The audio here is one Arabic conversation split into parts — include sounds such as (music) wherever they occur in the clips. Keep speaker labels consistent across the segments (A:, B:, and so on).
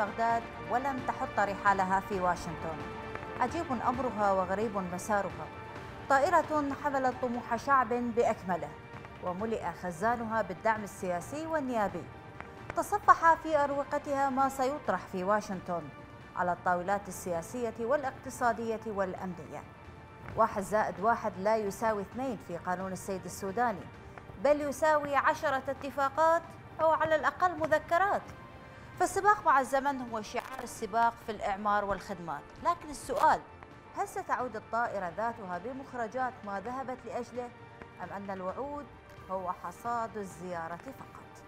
A: بغداد ولم تحط رحالها في واشنطن. عجيب أمرها وغريب مسارها. طائرة حملت طموح شعب بأكمله وملئ خزانها بالدعم السياسي والنيابي. تصفح في أروقتها ما سيطرح في واشنطن على الطاولات السياسية والاقتصادية والأمنية. واحد زائد واحد لا يساوي اثنين في قانون السيد السوداني بل يساوي عشرة اتفاقات أو على الأقل مذكرات. فالسباق مع الزمن هو شعار السباق في الإعمار والخدمات. لكن السؤال هل ستعود الطائرة ذاتها بمخرجات ما ذهبت لأجله أم أن الوعود هو حصاد الزيارة فقط؟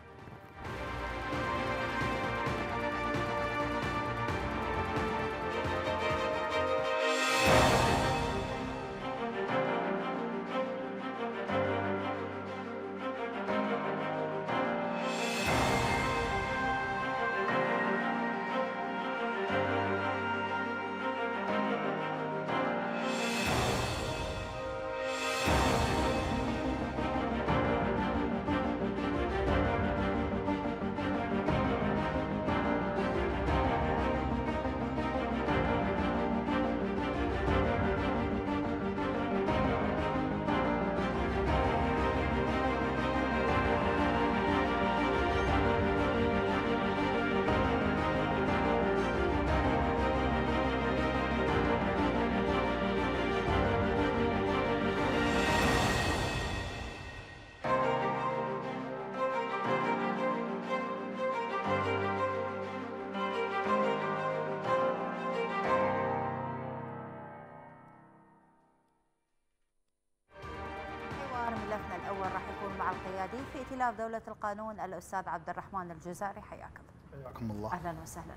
A: ائتلاف دولة القانون الأستاذ عبد الرحمن الجزائري حياك الله
B: حياكم الله.
A: أهلا وسهلا.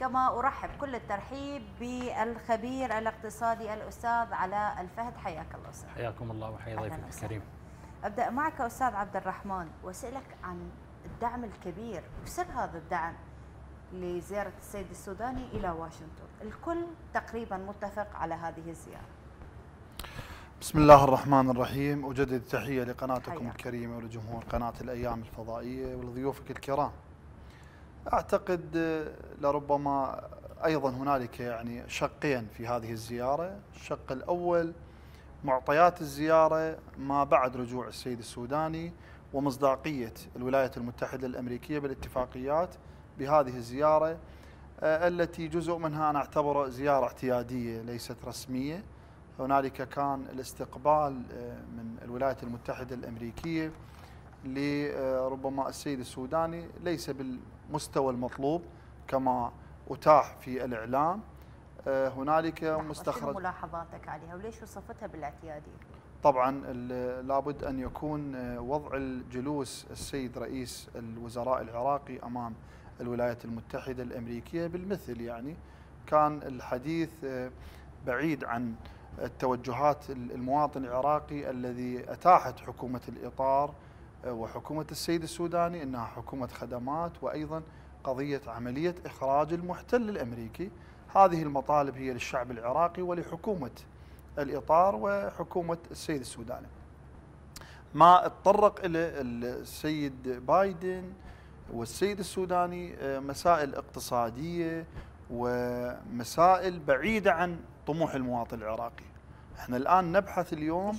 A: كما أرحب كل الترحيب بالخبير الاقتصادي الأستاذ علاء الفهد. حياك الله أستاذ.
C: حياكم الله وحيا ضيفك. الكريم.
A: أبدأ معك أستاذ عبد الرحمن. وأسألك عن الدعم الكبير. وسر هذا الدعم لزيارة السيد السوداني إلى واشنطن. الكل تقريبا متفق على هذه الزيارة.
B: بسم الله الرحمن الرحيم. أجدد التحية لقناتكم. الكريمة ولجمهور قناة الأيام الفضائية ولضيوفك الكرام. أعتقد لربما أيضا هنالك يعني شقين في هذه الزيارة. الشق الأول معطيات الزيارة ما بعد رجوع السيد السوداني ومصداقية الولايات المتحدة الأمريكية بالاتفاقيات بهذه الزيارة آه، التي جزء منها أنا أعتبره زيارة اعتيادية ليست رسمية. هنالك كان الاستقبال آه، من الولايات المتحدة الأمريكية لربما السيد السوداني ليس بالمستوى المطلوب كما أتاح في الإعلام. آه، هنالك مستخرج
A: ملاحظاتك عليها وليش وصفتها بالاعتيادية؟
B: طبعا لابد أن يكون آه، وضع الجلوس السيد رئيس الوزراء العراقي أمام الولايات المتحدة الأمريكية بالمثل يعني. كان الحديث آه، بعيد عن التوجهات ال- المواطن العراقي الذي أتاحت حكومة الإطار آه، وحكومة السيد السوداني إنها حكومة خدمات وأيضا قضية عملية إخراج المحتل الأمريكي. هذه المطالب هي للشعب العراقي ولحكومة الإطار وحكومة السيد السوداني. ما تطرق إلى السيد بايدن والسيد السوداني آه، مسائل اقتصادية ومسائل بعيدة عن طموح المواطن العراقي. إحنا الآن نبحث اليوم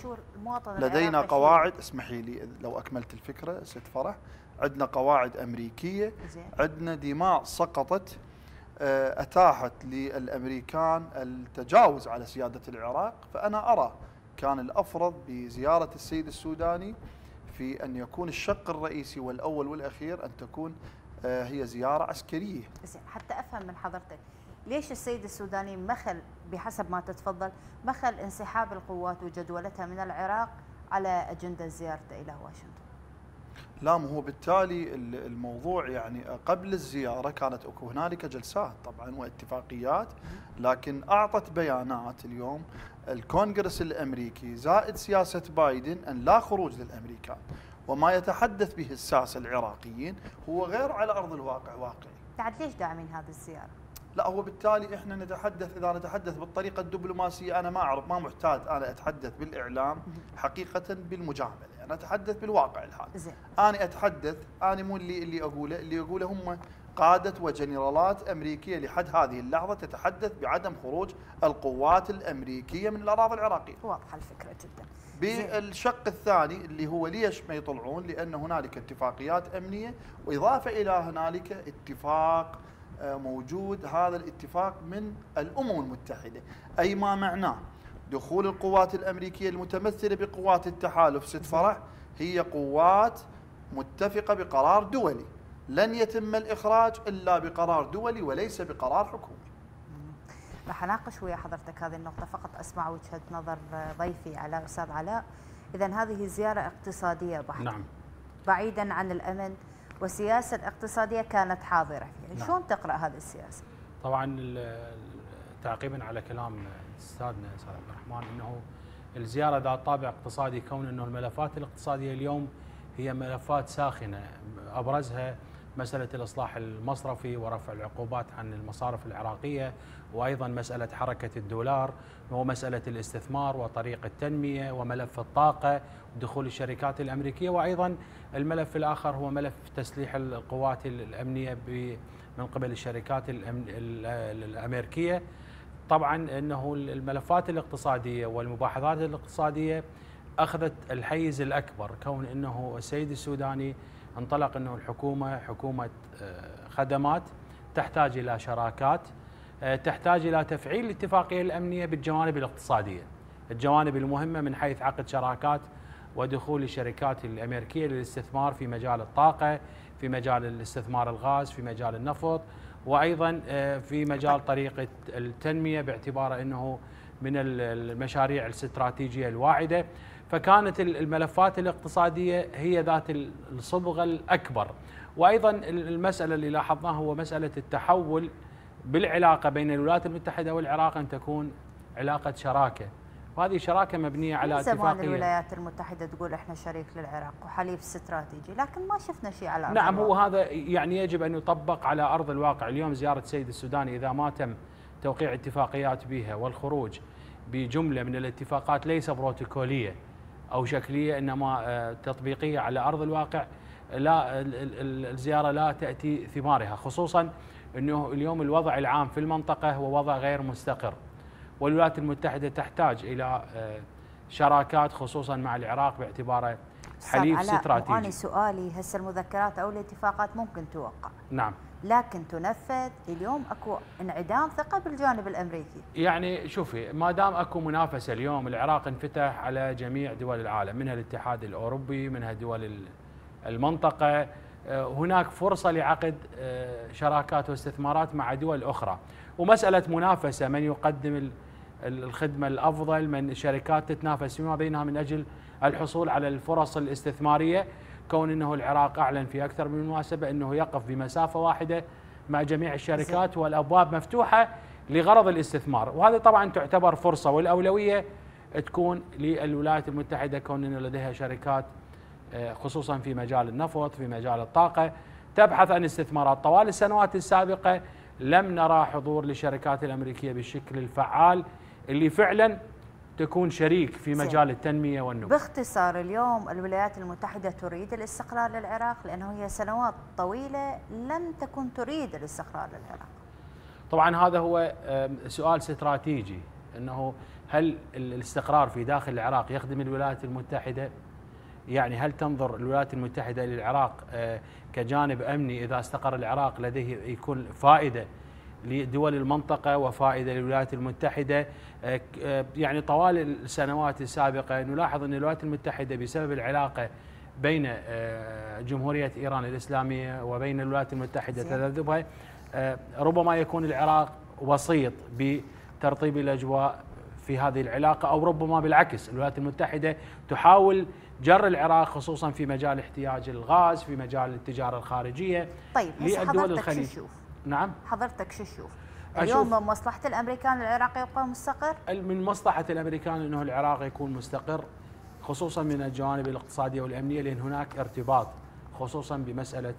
B: لدينا قواعد اسمحي لي لو أكملت الفكرة ست فرح. عندنا قواعد.
A: زين.
B: عندنا دماء سقطت آه، أتاحت للأمريكان التجاوز على سيادة العراق. فأنا أرى كان الأفضل بزيارة السيد السوداني في أن يكون الشق الرئيسي والأول والأخير أن تكون آه، هي زيارة عسكرية.
A: زين حتى أفهم من حضرتك ليش السيد السوداني مخل بحسب ما تتفضل مخل انسحاب القوات وجدولتها من العراق على أجندة زيارته إلى واشنطن؟
B: لا ما هو بالتالي ال- الموضوع يعني قبل الزيارة كانت أكو هنالك جلسات طبعا واتفاقيات لكن أعطت بيانات اليوم الكونغرس الأمريكي زائد سياسة بايدن أن لا خروج للأمريكان وما يتحدث به الساسة العراقيين هو غير على أرض الواقع واقعي.
A: بعد ليش داعمين هذه الزيارة؟
B: لا هو بالتالي إحنا نتحدث إذا نتحدث بالطريقة الدبلوماسية أنا ما أعرف ما محتاج أنا أتحدث بالإعلام حقيقة بالمجاملة أنا أتحدث بالواقع الحال. أنا أتحدث أنا مو اللي اللي أقوله اللي اقوله هم قادة وجنرالات أمريكية لحد هذه اللحظة تتحدث بعدم خروج القوات الأمريكية من الأراضي العراقية.
A: واضحة الفكرة جدا.
B: بالشق الثاني اللي هو ليش ما يطلعون؟ لأن هنالك اتفاقيات أمنية وإضافة إلى هنالك اتفاق موجود هذا الاتفاق من الأمم المتحدة. أي ما معناه؟ دخول القوات الأمريكية المتمثلة بقوات التحالف ست فرح هي قوات متفقة بقرار دولي. لن يتم الإخراج إلا بقرار دولي وليس بقرار حكومي.
A: راح أناقش ويا حضرتك هذه النقطة فقط أسمع وجهة نظر ضيفي علاء أستاذ علاء، إذا هذه زيارة اقتصادية بحتة
C: نعم.
A: بعيدا عن الأمن والسياسة الاقتصادية كانت حاضرة فيها،
C: نعم.
A: شلون تقرأ هذه السياسة؟
C: طبعا تعقيبا على كلام أستاذنا أستاذ عبد الرحمن إنه الزيارة ذات طابع اقتصادي كون إنه الملفات الاقتصادية اليوم هي ملفات ساخنة أبرزها مسألة الاصلاح المصرفي ورفع العقوبات عن المصارف العراقية وأيضا مسألة حركة الدولار ومسألة الاستثمار وطريق التنمية وملف الطاقة ودخول الشركات الأمريكية وأيضا الملف الآخر هو ملف تسليح القوات الأمنية من قبل الشركات الأمريكية. طبعا إنه الملفات الاقتصادية والمباحثات الاقتصادية أخذت الحيز الأكبر كون إنه السيد السوداني انطلق إنه الحكومة حكومة آه، خدمات تحتاج إلى شراكات تحتاج إلى تفعيل الاتفاقية الأمنية بالجوانب الاقتصادية. الجوانب المهمة من حيث عقد شراكات ودخول الشركات الأمريكية للاستثمار في مجال الطاقة في مجال الاستثمار الغاز في مجال النفط وأيضا آه، في مجال طريقة التنمية باعتباره إنه من ال- المشاريع الاستراتيجية الواعدة. فكانت ال- الملفات الاقتصادية هي ذات ال- الصبغه الأكبر. وأيضا ال- المسألة اللي لاحظناها هو مسألة التحول بالعلاقة بين الولايات المتحدة والعراق أن تكون علاقة شراكة. وهذه شراكة مبنية على اتفاقية.
A: الولايات المتحدة تقول إحنا شريك للعراق وحليف استراتيجي، لكن ما شفنا شيء على أرض
C: نعم هو. هذا يعني يجب أن يطبق على أرض الواقع، اليوم زيارة السيد السوداني إذا ما تم توقيع اتفاقيات بها والخروج بجملة من الاتفاقات ليس بروتوكولية أو شكلية إنما آه، تطبيقية على أرض الواقع لا ال- ال- ال- الزيارة لا تأتي ثمارها خصوصا إنه اليوم الوضع العام في المنطقة هو وضع غير مستقر. والولايات المتحدة تحتاج إلى آه، شراكات خصوصا مع العراق باعتباره حليف استراتيجي.
A: وأنا سؤالي هسه المذكرات أو الاتفاقات ممكن توقع؟
C: نعم.
A: لكن تنفذ اليوم أكو انعدام ثقة بالجانب الأمريكي.
C: يعني شوفي ما دام أكو منافسة اليوم العراق انفتح على جميع دول العالم منها الاتحاد الأوروبي منها دول ال- المنطقة. هناك فرصة لعقد آه، شراكات واستثمارات مع دول أخرى. ومسألة منافسة من يقدم ال- ال- الخدمة الأفضل من الشركات تتنافس فيما بينها من أجل الحصول على الفرص الاستثمارية. كون إنه العراق أعلن في أكثر من مناسبة إنه يقف بمسافة واحدة مع جميع الشركات والأبواب مفتوحة لغرض الاستثمار. وهذا طبعا تعتبر فرصة والأولوية تكون للولايات المتحدة كون انه لديها شركات خصوصا في مجال النفط في مجال الطاقة تبحث عن استثمارات طوال السنوات السابقة لم نرى حضور للشركات الأمريكية بالشكل الفعال اللي فعلا تكون شريك في. مجال التنمية والنمو
A: باختصار اليوم الولايات المتحدة تريد الاستقرار للعراق لأنه هي سنوات طويلة لم تكن تريد الاستقرار للعراق
C: طبعا هذا هو سؤال استراتيجي إنه هل ال- الاستقرار في داخل العراق يخدم الولايات المتحدة؟ يعني هل تنظر الولايات المتحدة للعراق آه، كجانب أمني إذا استقر العراق لديه يكون فائدة لدول المنطقة وفائدة للولايات المتحدة آه، آه، يعني طوال السنوات السابقة نلاحظ أن الولايات المتحدة بسبب العلاقة بين جمهورية إيران الإسلامية وبين الولايات المتحدة
A: زين.
C: تذبذبها ربما يكون العراق وسيط بترطيب الأجواء في هذه العلاقة أو ربما بالعكس الولايات المتحدة تحاول جر العراق خصوصا في مجال احتياج الغاز في مجال التجارة الخارجية
A: طيب شو
C: الخليج
A: تشوف؟
C: نعم
A: حضرتك شو تشوف؟ اليوم من مصلحة الأمريكان العراق يبقى مستقر؟
C: من مصلحة الأمريكان إنه العراق يكون مستقر خصوصا من الجوانب الاقتصادية والأمنية لأن هناك ارتباط خصوصا بمسألة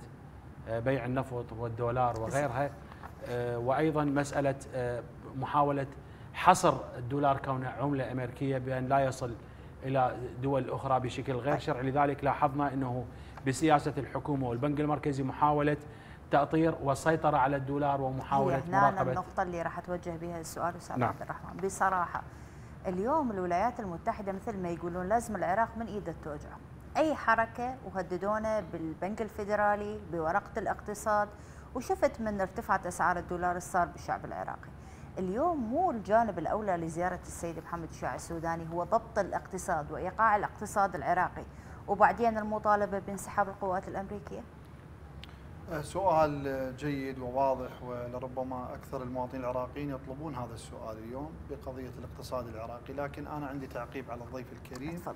C: آه، بيع النفط والدولار وغيرها آه، وأيضا مسألة آه، محاولة حصر الدولار كونه عملة أمريكية بأن لا يصل إلى دول أخرى بشكل غير
A: طيب.
C: شرعي. لذلك لاحظنا إنه بسياسة الحكومة والبنك المركزي محاولة تأطير والسيطرة على الدولار
A: هي
C: ومحاولة
A: هنا
C: مراقبة.
A: النقطة اللي راح أتوجه بها السؤال أستاذ
C: نعم.
A: عبد الرحمن. بصراحة اليوم الولايات المتحدة مثل ما يقولون لازم العراق من إيده توجع أي حركة وهددونا بالبنك الفيدرالي بورقة الاقتصاد؟ وشفت من ارتفعت أسعار الدولار صار بالشعب العراقي. اليوم مو الجانب الأولى لزيارة السيد محمد الشاع السوداني هو ضبط الاقتصاد وإيقاع الاقتصاد العراقي. وبعدين المطالبة بانسحاب القوات الأمريكية؟
B: آه، سؤال جيد وواضح ولربما أكثر المواطنين العراقيين يطلبون هذا السؤال اليوم بقضية الاقتصاد العراقي، لكن أنا عندي تعقيب على الضيف الكريم.
A: تفضل.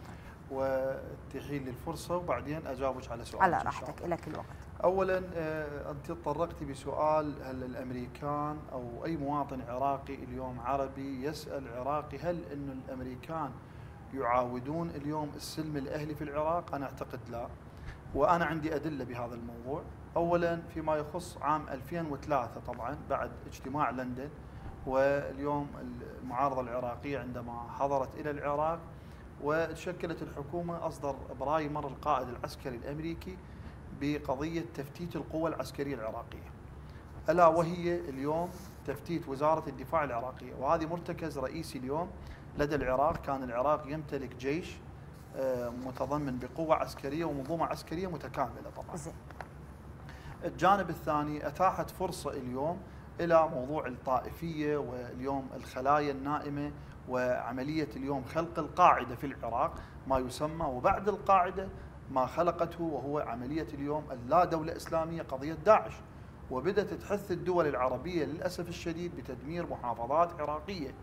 B: وتحيل لي الفرصه وبعدين أجاوبك على سؤالك
A: على راحتك. لك الوقت
B: اولا آه، أنت تطرقتي بسؤال هل الأمريكان أو أي مواطن عراقي اليوم عربي يسأل عراقي هل إنه الأمريكان يعاودون اليوم السلم الأهلي في العراق؟ أنا أعتقد لا. وأنا عندي أدلة بهذا الموضوع. اولا فيما يخص عام 2003 طبعا بعد اجتماع لندن واليوم المعارضة العراقية عندما حضرت إلى العراق وشكلت الحكومة أصدر برايمر القائد العسكري الأمريكي بقضية تفتيت القوى العسكرية العراقية. ألا وهي اليوم تفتيت وزارة الدفاع العراقية وهذه مرتكز رئيسي اليوم لدى العراق كان العراق يمتلك جيش آه، متضمن بقوة عسكرية ومنظومة عسكرية متكاملة طبعا. الجانب الثاني أتاحت فرصة اليوم إلى موضوع الطائفية واليوم الخلايا النائمة وعملية اليوم خلق القاعدة في العراق ما يسمى وبعد القاعدة ما خلقته وهو عملية اليوم اللا دولة إسلامية قضية داعش. وبدأت تحث الدول العربية للأسف الشديد بتدمير محافظات عراقية.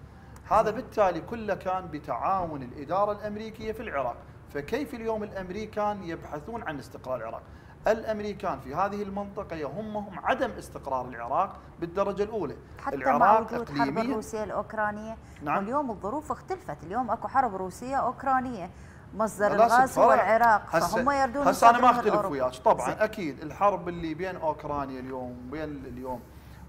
B: هذا بالتالي كله كان بتعاون الإدارة الأمريكية في العراق. فكيف اليوم الأمريكان يبحثون عن استقرار العراق؟ الأمريكان في هذه المنطقة يهمهم عدم استقرار العراق بالدرجة الأولى
A: حتى مع
B: العراق
A: وجود حرب الروسية الأوكرانية
B: نعم.
A: واليوم الظروف اختلفت اليوم أكو حرب روسية أوكرانية مصدر الغاز. هو العراق فهم يردون
B: هسه أنا ما
A: أختلف.
B: وياك طبعا
A: زين.
B: أكيد الحرب اللي بين أوكرانيا اليوم وبين اليوم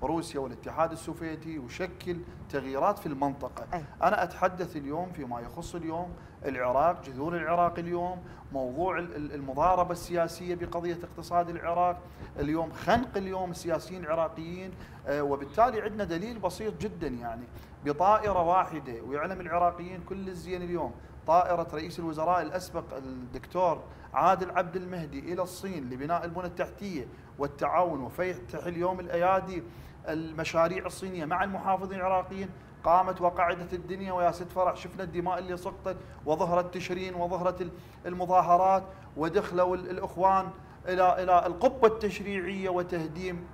B: روسيا والاتحاد السوفيتي وشكل تغييرات في المنطقة
A: أي.
B: أنا أتحدث اليوم فيما يخص اليوم العراق جذور العراق اليوم موضوع ال- ال- المضاربة السياسية بقضية اقتصاد العراق. اليوم خنق اليوم السياسيين العراقيين آه، وبالتالي عندنا دليل بسيط جدا يعني. بطائرة واحدة ويعلم العراقيين كل الزين اليوم طائرة رئيس الوزراء الأسبق الدكتور عادل عبد المهدي إلى الصين لبناء البنى التحتية والتعاون وفتح اليوم الأيادي المشاريع الصينية مع المحافظين العراقيين. قامت وقعدت الدنيا ويا ست فرح شفنا الدماء اللي سقطت وظهرت تشرين وظهرت ال- المظاهرات ودخلوا ال- الإخوان إلى إلى القبة التشريعية وتهديم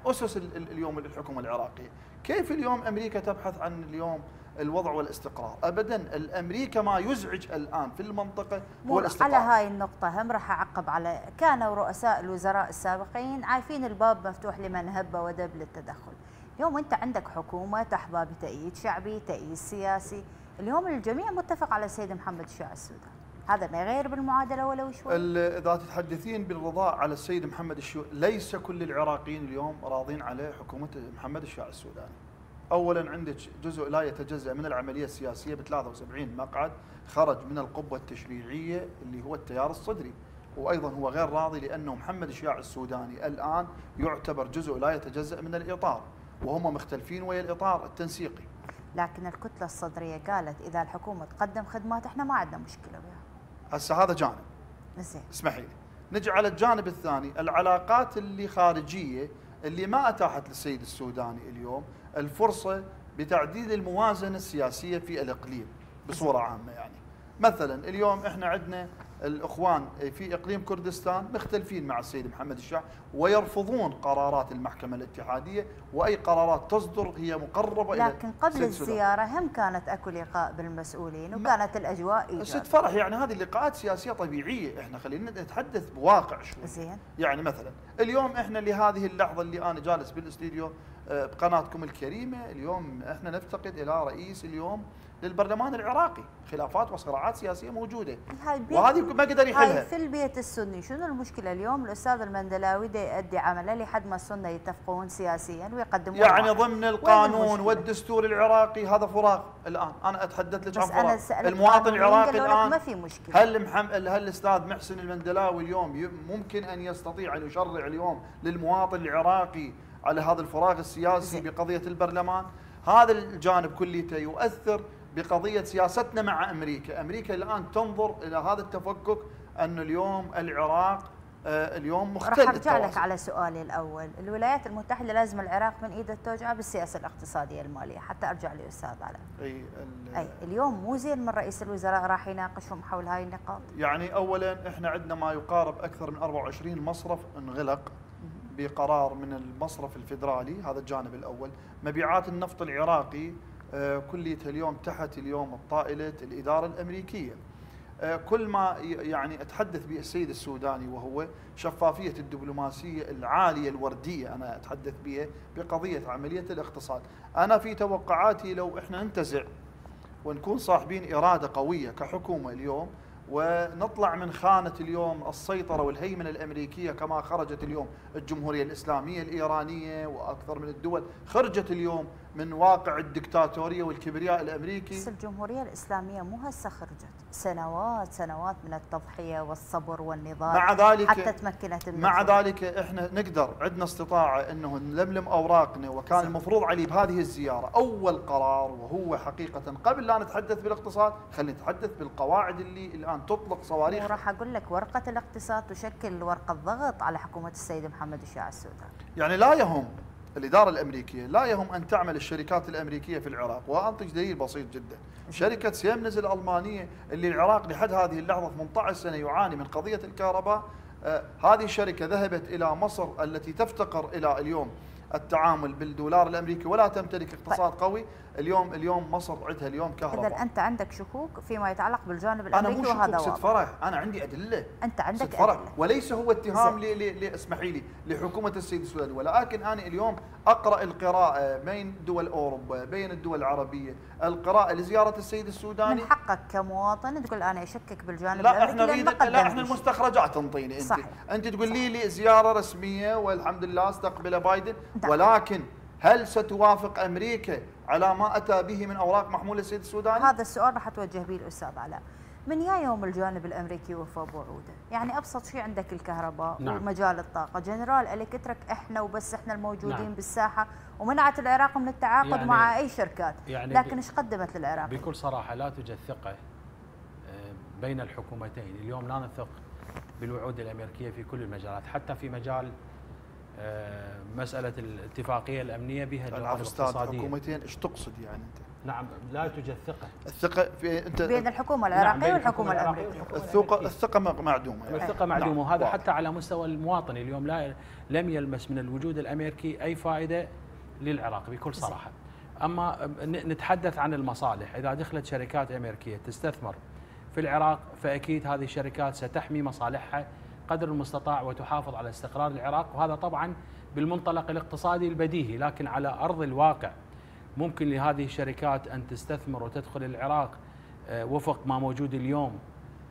B: ال- اليوم الحكومة العراقية. كيف اليوم أمريكا تبحث عن اليوم الوضع والاستقرار؟ ابدا الأمريكا ما يزعج الآن في المنطقة هو
A: مو على
B: الاستقرار.
A: هاي النقطة هم راح أعقب على كانوا رؤساء الوزراء السابقين عارفين الباب مفتوح لمن هب ودب للتدخل اليوم أنت عندك حكومة تحظى بتأييد شعبي تأييد سياسي. اليوم الجميع متفق على السيد محمد الشاع السوداني هذا ما يغير بالمعادلة ولو شوي.
B: اذا تتحدثين بالرضاء على السيد محمد الشو ليس كل العراقيين اليوم راضين على حكومة محمد الشاع السوداني. اولا عندك جزء لا يتجزأ من العملية السياسية ب 73 مقعد خرج من القبة التشريعية اللي هو التيار الصدري. وأيضا هو غير راضي لأنه محمد الشياع السوداني الآن يعتبر جزء لا يتجزأ من الإطار. وهم مختلفين ويا الإطار التنسيقي.
A: لكن الكتلة الصدرية قالت إذا الحكومة تقدم خدمات إحنا ما عندنا مشكلة وياها.
B: هسه هذا جانب.
A: زين.
B: اسمحي لي. نجي على الجانب الثاني العلاقات اللي خارجية اللي ما أتاحت للسيد السوداني اليوم الفرصة بتعديل الموازنة السياسية في الإقليم بصورة عامة يعني. مثلا اليوم إحنا عندنا الإخوان في إقليم كردستان مختلفين مع السيد محمد الشاه ويرفضون قرارات المحكمة الاتحادية وأي قرارات تصدر هي مقربة إلى
A: لكن قبل. الزيارة هم كانت أكو لقاء بالمسؤولين وكانت الأجواء
B: ست
A: إيجابية
B: فرح يعني هذه اللقاءات سياسية طبيعية. إحنا خلينا نتحدث بواقع شوي.
A: زين.
B: يعني مثلا اليوم إحنا لهذه اللحظة اللي أنا جالس بالإستديو آه، بقناتكم الكريمة اليوم إحنا نفتقد إلى رئيس اليوم للبرلمان العراقي خلافات وصراعات سياسية موجودة
A: هاي
B: وهذه ما قدر
A: هاي
B: يحلها
A: في البيت السني شنو المشكلة اليوم الأستاذ المندلاوي دا يؤدي عمله لحد ما السنة يتفقون سياسيا ويقدمون
B: يعني
A: واحد.
B: ضمن القانون؟ والدستور العراقي هذا فراغ الآن أنا أتحدث لك عن فراغ المواطن العراقي
A: لك ما
B: الآن
A: في مشكلة
B: هل محمد هل الأستاذ محسن المندلاوي اليوم ممكن أن يستطيع أن يشرع اليوم للمواطن العراقي على هذا الفراغ السياسي. بقضية البرلمان؟ هذا الجانب كليته يؤثر بقضية سياستنا مع أمريكا، أمريكا الآن تنظر إلى هذا التفكك انه اليوم العراق آه، اليوم
A: راح
B: مختل
A: أرجع لك. على سؤالي الأول، الولايات المتحدة لازم العراق من ايده توجعه بالسياسة الاقتصادية المالية حتى أرجع لاستاذ علاء.
B: أي
A: أي اليوم مو زين من رئيس الوزراء راح يناقشهم حول هاي النقاط.
B: يعني اولا إحنا عندنا ما يقارب أكثر من 24 مصرف انغلق بقرار من المصرف الفيدرالي هذا الجانب الأول مبيعات النفط العراقي آه، كليتها اليوم تحت اليوم طائله الإدارة الأمريكية. آه، كل ما يعني أتحدث به السيد السوداني وهو شفافية الدبلوماسية العالية الوردية أنا أتحدث بها بقضية عملية الاقتصاد. أنا في توقعاتي لو إحنا ننتزع ونكون صاحبين إرادة قوية كحكومة اليوم ونطلع من خانة اليوم السيطرة والهيمنة الأمريكية كما خرجت اليوم الجمهورية الإسلامية الإيرانية وأكثر من الدول خرجت اليوم من واقع الدكتاتورية والكبرياء الأمريكي
A: بس الجمهورية الإسلامية مو هسه خرجت، سنوات سنوات من التضحية والصبر والنضال
B: مع ذلك
A: حتى تمكنت
B: مع. ذلك إحنا نقدر عندنا استطاعة إنه نلملم أوراقنا وكان
A: صح.
B: المفروض علي بهذه الزيارة أول قرار وهو حقيقة قبل لا نتحدث بالاقتصاد خلينا نتحدث بالقواعد اللي الآن تطلق صواريخ
A: وراح أقول لك ورقة الاقتصاد تشكل ورقة ضغط على حكومة السيد محمد الشيعة السوداني.
B: يعني لا يهم الإدارة الأمريكية لا يهم أن تعمل الشركات الأمريكية في العراق وأنتج دليل بسيط جدا. شركة سيمنز الألمانية اللي العراق لحد هذه اللحظة 18 سنة يعاني من قضية الكهرباء آه هذه الشركة ذهبت إلى مصر التي تفتقر إلى اليوم التعامل بالدولار الأمريكي ولا تمتلك اقتصاد قوي. اليوم اليوم مصر عندها اليوم
A: اذا
B: كهرباء
A: أنت عندك شكوك فيما يتعلق بالجانب الامريكي
B: مو
A: وهذا
B: شكوك ست. فرح أنا عندي أدلة
A: أنت عندك
B: ست فرح
A: أدلة.
B: وليس هو اتهام. لي لي- لي اسمحي لي لحكومة السيد السوداني ولكن أنا اليوم أقرأ القراءة بين دول أوروبا بين الدول العربية القراءة لزيارة السيد السوداني
A: من حقك كمواطن تقول أنا أشكك بالجانب
B: لا الأمريكي
A: إحنا
B: نريد لا
A: إحنا.
B: المستخرجات تنطيني أنت
A: صحيح.
B: أنت تقولي لي زيارة رسمية والحمد لله استقبل بايدن
A: نعم.
B: ولكن هل ستوافق أمريكا على ما أتى به من أوراق محموله السيد السوداني؟
A: هذا السؤال راح أتوجه به الاستاذ علاء من يا يوم الجانب الأمريكي وفى بوعودة يعني أبسط شيء عندك الكهرباء
C: نعم.
A: ومجال الطاقة جنرال الكترك إحنا وبس إحنا الموجودين
C: نعم.
A: بالساحة ومنعت العراق من التعاقد
C: يعني-
A: مع أي شركات
C: يعني
A: لكن إيش قدمت للعراق
C: بكل صراحة لا توجد ثقة آه، بين الحكومتين اليوم لا نثق بالوعود الأمريكية في كل المجالات حتى في مجال آه، مسألة الاتفاقية الأمنية بها الجوانب الاقتصادية
B: حكومتين إيش تقصد يعني أنت؟
C: نعم لا توجد ثقة
B: الثقة في أنت
A: بين الحكومة
C: نعم،
A: العراقية
C: بين
A: والحكومة
C: العراقية
A: الأمريكية
C: والحكومة
B: الثقه
C: الأمريكية.
B: الثقة معدومة يعني.
C: الثقة معدومة
B: نعم،
C: وهذا
B: واضح.
C: حتى على مستوى المواطن اليوم لا لم يلمس من الوجود الأمريكي أي فائدة للعراق بكل صراحة أما ن- نتحدث عن المصالح إذا دخلت شركات أمريكية تستثمر في العراق فأكيد هذه الشركات ستحمي مصالحها قدر المستطاع وتحافظ على استقرار العراق وهذا طبعا بالمنطلق الاقتصادي البديهي لكن على أرض الواقع ممكن لهذه الشركات أن تستثمر وتدخل العراق آه، وفق ما موجود اليوم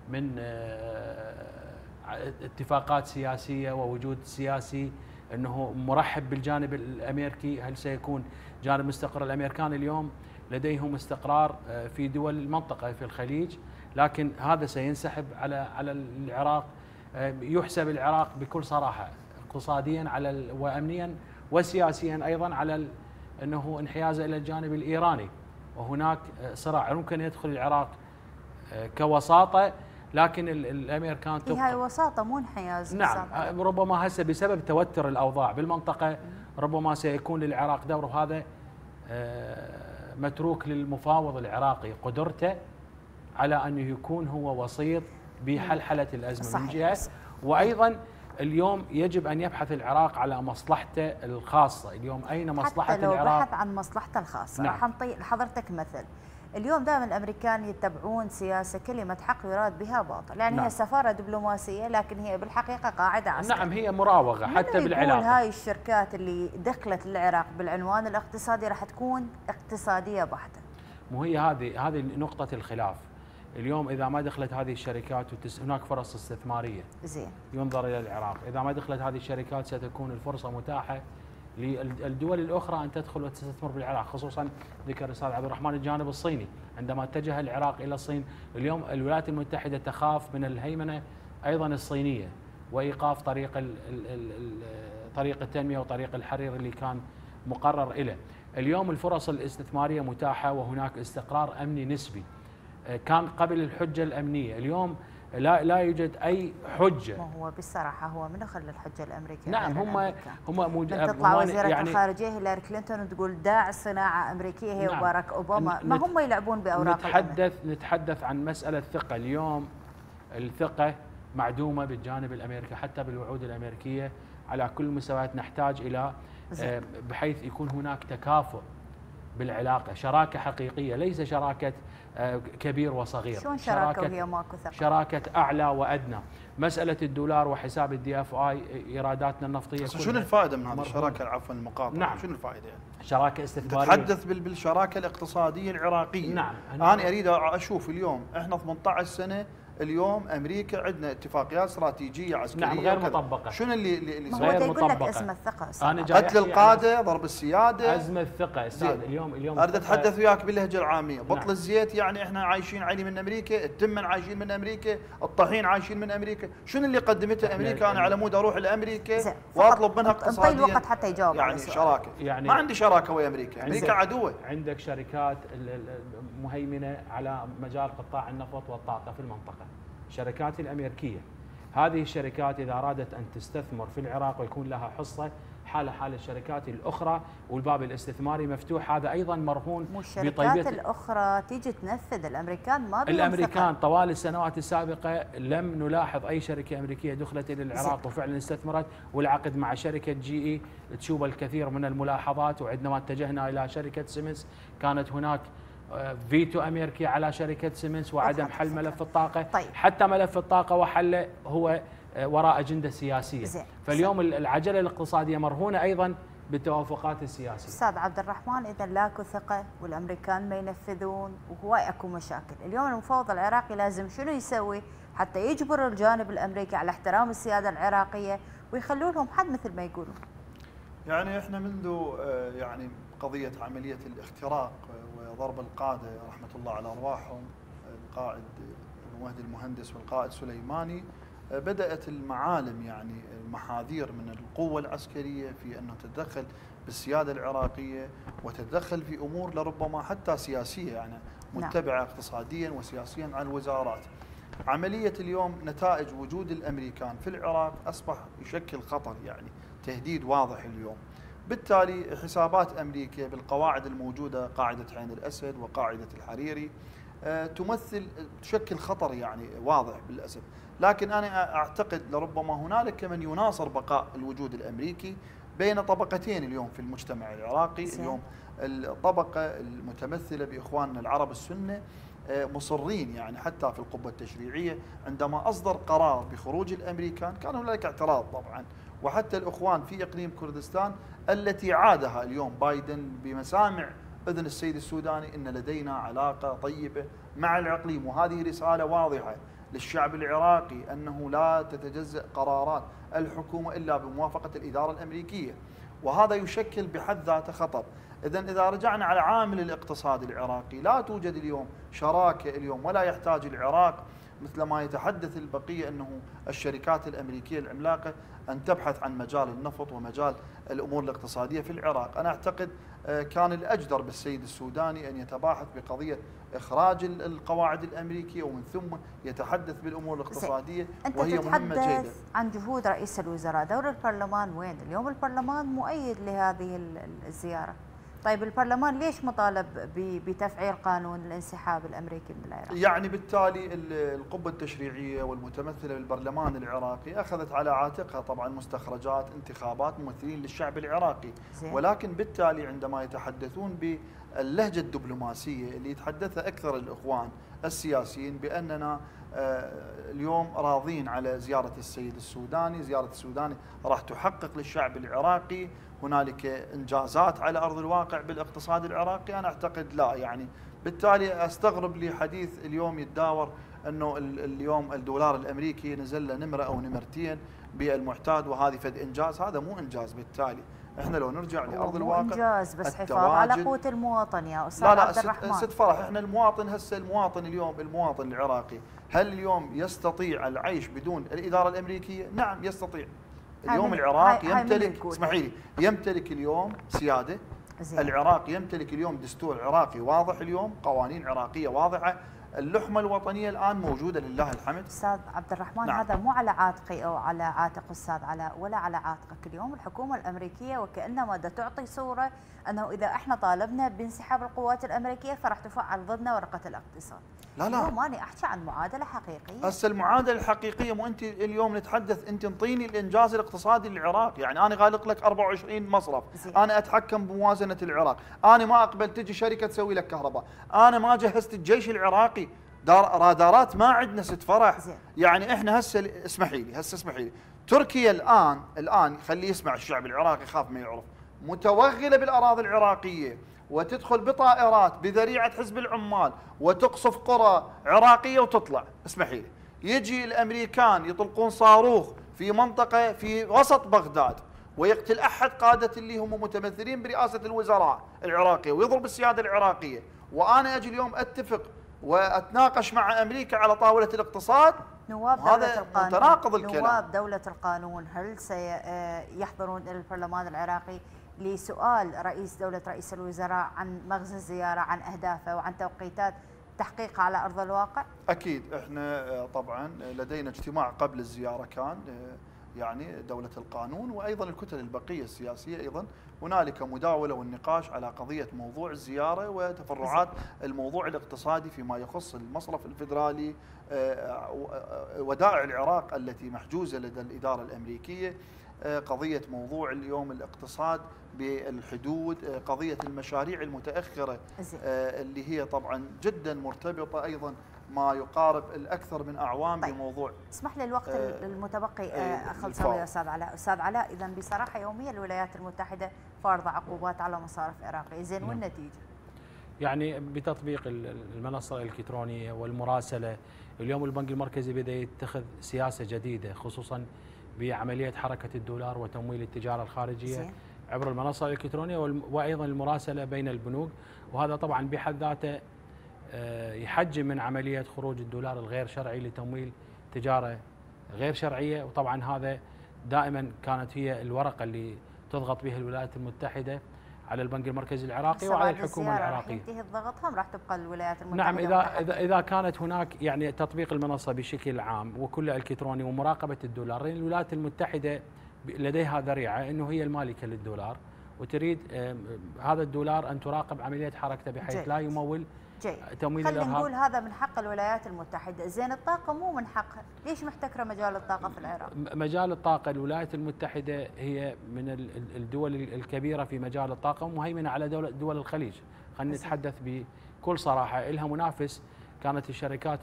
C: من آه، اتفاقات سياسية ووجود سياسي أنه مرحب بالجانب الأمريكي. هل سيكون جانب مستقر الأمريكان اليوم؟ لديهم استقرار آه، في دول المنطقة في الخليج لكن هذا سينسحب على على العراق. يحسب العراق بكل صراحة اقتصاديا على وامنيا وسياسيا أيضا على أنه انحيازه إلى الجانب الإيراني. وهناك صراع يمكن يدخل العراق آه، كوساطة لكن ال- الامريكان
A: هي هاي
C: تبقى.
A: وساطة مو انحياز
C: نعم. آه، ربما هسه بسبب توتر الأوضاع بالمنطقة ربما سيكون للعراق دور وهذا آه، متروك للمفاوض العراقي قدرته على انه يكون هو وسيط بحلحلة الأزمة من
A: صحيح.
C: جهة. وأيضا اليوم يجب أن يبحث العراق على مصلحته الخاصة، اليوم أين مصلحة
A: حتى لو
C: العراق؟
A: بحث عن مصلحته الخاصة.
C: نعم.
A: راح نعطي لحضرتك مثل. اليوم دائما الأمريكان يتبعون سياسة كلمة حق يراد بها باطل. يعني
C: نعم.
A: هي سفارة دبلوماسية لكن هي بالحقيقة قاعدة عسكرية.
C: نعم هي
A: مراوغة
C: حتى
A: يقول
C: بالعلاقه
A: هاي الشركات اللي دخلت للعراق بالعنوان الاقتصادي راح تكون اقتصادية بحتة.
C: مو هي هذه هذه نقطة الخلاف. اليوم إذا ما دخلت هذه الشركات وتس هناك فرص استثمارية
A: زين
C: ينظر إلى العراق، إذا ما دخلت هذه الشركات ستكون الفرصة متاحة للدول الأخرى أن تدخل وتستثمر بالعراق، خصوصا ذكر الأستاذ عبد الرحمن الجانب الصيني، عندما اتجه العراق إلى الصين، اليوم الولايات المتحدة تخاف من الهيمنة أيضا الصينية وإيقاف طريق ال ال ال طريق التنمية وطريق الحرير اللي كان مقرر له. اليوم الفرص الاستثمارية متاحة وهناك استقرار أمني نسبي. كان قبل الحجة الأمنية، اليوم لا لا يوجد أي حجة.
A: ما هو بصراحة هو من خلى الحجة الأمريكية
C: نعم هم هم
A: موج... تطلع وزيرة يعني الخارجية هيلاري كلينتون وتقول داعي صناعة أمريكية هي نعم. وباراك أوباما. ما هم يلعبون بأوراق
C: نتحدث الأمن. نتحدث عن مسألة ثقة. اليوم الثقة معدومة بالجانب الأمريكي حتى بالوعود الأمريكية. على كل المستويات نحتاج إلى زين. بحيث يكون هناك تكافؤ. بالعلاقة شراكة حقيقية ليس شراكة كبير وصغير.
A: شلون شراكة وهي ماكو ثقة؟
C: شراكة أعلى وأدنى. مسألة الدولار وحساب ال DFI إيراداتنا النفطية
B: شنو الفائدة من هذه الشراكة؟ عفوا المقاطعة.
C: نعم.
B: شنو الفائدة يعني؟
C: شراكة استثمارية.
B: تتحدث بالشراكة الاقتصادية العراقية.
C: نعم.
B: أنا أريد أشوف اليوم إحنا 18 سنة اليوم أمريكا عندنا اتفاقيات استراتيجية عسكرية
C: نعم غير مطبقة.
B: شنو اللي اللي
A: غير مطبقة. اسم
C: الثقة جاي
B: قتل القادة ضرب السيادة.
C: ازمه الثقة أستاذ اليوم اليوم
B: أريد أتحدث وياك باللهجة العامية. بطل نعم. الزيت يعني إحنا عايشين علي من أمريكا التمن عايشين من أمريكا الطحين عايشين من أمريكا. شنو اللي قدمته أمريكا؟ أنا على مود أروح لأمريكا وأطلب منها اقتصاديا.
A: الوقت حتى يجاوب
B: يعني شراكة. يعني ما عندي شراكة ويا أمريكا. أمريكا عدوه
C: عندك شركات مهيمنة على مجال قطاع النفط والطاقة في المنطقة. الشركات الأمريكية. هذه الشركات إذا أرادت أن تستثمر في العراق ويكون لها حصة حال حال الشركات الأخرى والباب الاستثماري مفتوح. هذا أيضا مرهون
A: الشركات الأخرى تيجي تنفذ الأمريكان ما
C: الأمريكان. طوال السنوات السابقة لم نلاحظ أي شركة أمريكية دخلت إلى العراق وفعلا استثمرت والعقد مع شركة GE تشوب الكثير من الملاحظات. وعندما اتجهنا إلى شركة سيمنز كانت هناك فيتو امريكي على شركة سيمنز وعدم حل ملف الطاقة
A: طيب.
C: حتى ملف الطاقة وحله هو وراء أجندة سياسية زين. فاليوم زين. العجلة الاقتصادية مرهونة أيضا بالتوافقات السياسية
A: أستاذ عبد الرحمن اذا ماكو ثقة والأمريكان ما ينفذون وهواي أكو مشاكل اليوم المفاوض العراقي لازم شنو يسوي حتى يجبر الجانب الأمريكي على احترام السيادة العراقية ويخلوا لهم حد مثل ما يقولون
B: يعني إحنا منذ يعني قضية عملية الاختراق وضرب القادة رحمة الله على أرواحهم القائد مهدي المهندس والقائد سليماني بدأت المعالم يعني المحاذير من القوة العسكرية في أن تتدخل بالسيادة العراقية وتتدخل في أمور لربما حتى سياسية يعني متبعة اقتصاديا وسياسيا على الوزارات. عملية اليوم نتائج وجود الأمريكان في العراق أصبح يشكل خطر يعني تهديد واضح اليوم. بالتالي حسابات أمريكا بالقواعد الموجودة قاعدة عين الأسد وقاعدة الحريري تمثل تشكل خطر يعني واضح بالاسف، لكن أنا أعتقد لربما هنالك من يناصر بقاء الوجود الأمريكي بين طبقتين اليوم في المجتمع العراقي، سي. اليوم الطبقة المتمثلة باخواننا العرب السنة مصرين يعني حتى في القبة التشريعية عندما أصدر قرار بخروج الأمريكان كان هنالك اعتراض طبعا. وحتى الإخوان في إقليم كردستان التي عادها اليوم بايدن بمسامع إذن السيد السوداني إن لدينا علاقة طيبة مع الإقليم. وهذه رسالة واضحة للشعب العراقي أنه لا تتجزأ قرارات الحكومة إلا بموافقة الإدارة الأمريكية وهذا يشكل بحد ذاته خطر. اذا إذا رجعنا على عامل الاقتصاد العراقي لا توجد اليوم شراكة اليوم ولا يحتاج العراق مثل ما يتحدث البقية إنه الشركات الأمريكية العملاقة أن تبحث عن مجال النفط ومجال الأمور الاقتصادية في العراق، أنا أعتقد كان الأجدر بالسيد السوداني أن يتباحث بقضية إخراج القواعد الأمريكية ومن ثم يتحدث بالأمور الاقتصادية
A: أنت
B: وهي مهمة جدا.
A: عن جهود رئيس الوزراء، دور البرلمان وين؟ اليوم البرلمان مؤيد لهذه الزيارة. طيب البرلمان ليش مطالب بتفعيل قانون الانسحاب الأمريكي من العراق؟
B: يعني بالتالي القبة التشريعية والمتمثلة بالبرلمان العراقي أخذت على عاتقها طبعا مستخرجات انتخابات ممثلين للشعب العراقي
A: زين.
B: ولكن بالتالي عندما يتحدثون باللهجة الدبلوماسية اللي يتحدثها أكثر الإخوان السياسيين بأننا اليوم راضين على زيارة السيد السوداني، زيارة السوداني راح تحقق للشعب العراقي هنالك انجازات على أرض الواقع بالاقتصاد العراقي. أنا أعتقد لا يعني بالتالي أستغرب لي حديث اليوم يتداور أنه اليوم الدولار الأمريكي نزل له نمرة أو نمرتين بالمعتاد وهذه فد إنجاز. هذا مو إنجاز بالتالي. إحنا لو نرجع لأرض الواقع
A: إنجاز بس حفاظ على قوت المواطن يا أستاذ
B: لا لا
A: عبد الرحمن.
B: ست فرح إحنا المواطن هسه المواطن اليوم المواطن العراقي هل اليوم يستطيع العيش بدون الإدارة الأمريكية؟ نعم يستطيع. اليوم العراق يمتلك اسمحي لي يمتلك اليوم سيادة. زين. العراق يمتلك اليوم دستور عراقي واضح اليوم قوانين عراقية واضحة. اللحمة الوطنية الآن موجودة لله الحمد.
A: أستاذ عبد الرحمن نعم. هذا مو على عاتقي أو على عاتق أستاذ علاء ولا على عاتقك. اليوم الحكومة الأمريكية وكأنما تعطي صورة أنه إذا إحنا طالبنا بانسحاب القوات الأمريكية فراح تفعل ضدنا ورقة الاقتصاد.
B: لا لا.
A: ماني أحكي عن معادلة حقيقية.
B: هسه المعادلة الحقيقية مو أنت اليوم نتحدث أنت انطيني الإنجاز الاقتصادي للعراق. يعني أنا غالق لك 24 مصرف. زي. أنا أتحكم بموازنة العراق. أنا ما أقبل تجي شركة تسوي لك كهرباء. أنا ما جهزت الجيش العراقي. رادارات ما عندنا ست فرح. يعني إحنا هسه اسمحي لي هسه اسمحي لي. تركيا الان الآن خليه يسمع الشعب العراقي يخاف ما يعرف. متوغلة بالأراضي العراقية وتدخل بطائرات بذريعة حزب العمال وتقصف قرى عراقية وتطلع. اسمحي لي. يجي الأمريكان يطلقون صاروخ في منطقة في وسط بغداد ويقتل أحد قادة اللي هم متمثلين برئاسة الوزراء العراقية ويضرب السيادة العراقية. وأنا أجي اليوم أتفق وأتناقش مع أمريكا على طاولة الاقتصاد.
A: نواب دولة القانون.
B: متناقض الكلام.
A: نواب دولة القانون هل سيحضرون إلى البرلمان العراقي لسؤال رئيس دولة رئيس الوزراء عن مغزى الزيارة عن أهدافه وعن توقيتات تحقيقها على أرض الواقع؟
B: أكيد. إحنا طبعا لدينا اجتماع قبل الزيارة كان. يعني دولة القانون وأيضا الكتل البقية السياسية أيضا. هنالك مداولة والنقاش على قضية موضوع الزيارة وتفرعات الموضوع الاقتصادي فيما يخص المصرف الفدرالي آه، ودائع العراق التي محجوزة لدى الإدارة الأمريكية قضية موضوع اليوم الاقتصاد بالحدود قضية المشاريع المتأخرة آه، اللي هي طبعا جدا مرتبطة أيضا ما يقارب الأكثر من أعوام طيب. بموضوع
A: اسمح لي الوقت آه المتبقي آه أخلصه يا أستاذ علاء أستاذ علاء إذا بصراحة يوميا الولايات المتحدة فرض عقوبات على مصارف عراقية زين نعم. والنتيجة
C: يعني بتطبيق المنصة الإلكترونية والمراسلة اليوم البنك المركزي بدأ يتخذ سياسة جديدة خصوصا بعملية حركة الدولار وتمويل التجارة الخارجية زين. عبر المنصة الإلكترونية وأيضا المراسلة بين البنوك وهذا طبعا بحد ذاته يحجم من عملية خروج الدولار الغير شرعي لتمويل تجارة غير شرعية وطبعا هذا دائما كانت هي الورقة اللي تضغط بها الولايات المتحدة على البنك المركزي العراقي وعلى الحكومة العراقية.
A: ينتهي الضغط هم راح تبقى الولايات المتحدة
C: نعم إذا إذا إذا كانت هناك يعني تطبيق المنصة بشكل عام وكله الكتروني ومراقبة الدولار لأن الولايات المتحدة لديها ذريعة إنه هي المالكة للدولار وتريد هذا الدولار أن تراقب عملية حركته بحيث جيد. لا يمول
A: جيد. تمويل خلينا نقول هذا من حق الولايات المتحدة. زين الطاقة مو من حقها ليش محتكرة مجال الطاقة في العراق؟
C: مجال الطاقة الولايات المتحدة هي من الدول الكبيرة في مجال الطاقة ومهيمنة على دول, دول الخليج. خلينا نتحدث بكل صراحة. لها منافس كانت الشركات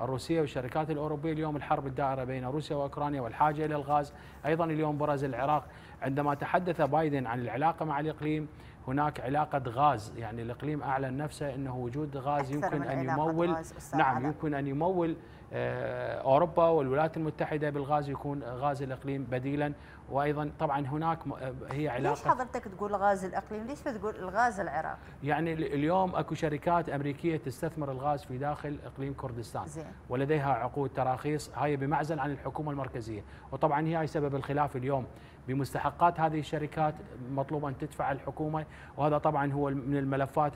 C: الروسية والشركات الأوروبية اليوم الحرب الدائرة بين روسيا وأوكرانيا والحاجة إلى الغاز. أيضا اليوم برز العراق. عندما تحدث بايدن عن العلاقة مع الإقليم هناك علاقة غاز يعني الإقليم أعلن نفسه أنه وجود غاز يمكن أن يمول نعم يمكن أن يمول آه، أوروبا والولايات المتحدة بالغاز يكون غاز الإقليم بديلا وأيضا طبعا هناك آه، هي علاقة
A: ليش حضرتك تقول غاز الإقليم؟ ليش تقول الغاز العراقي؟
C: يعني اليوم أكو شركات أمريكية تستثمر الغاز في داخل إقليم كردستان زين. ولديها عقود تراخيص هاي بمعزل عن الحكومة المركزية، وطبعا هي سبب الخلاف اليوم بمستحقات هذه الشركات مطلوب أن تدفع الحكومة وهذا طبعا هو من الملفات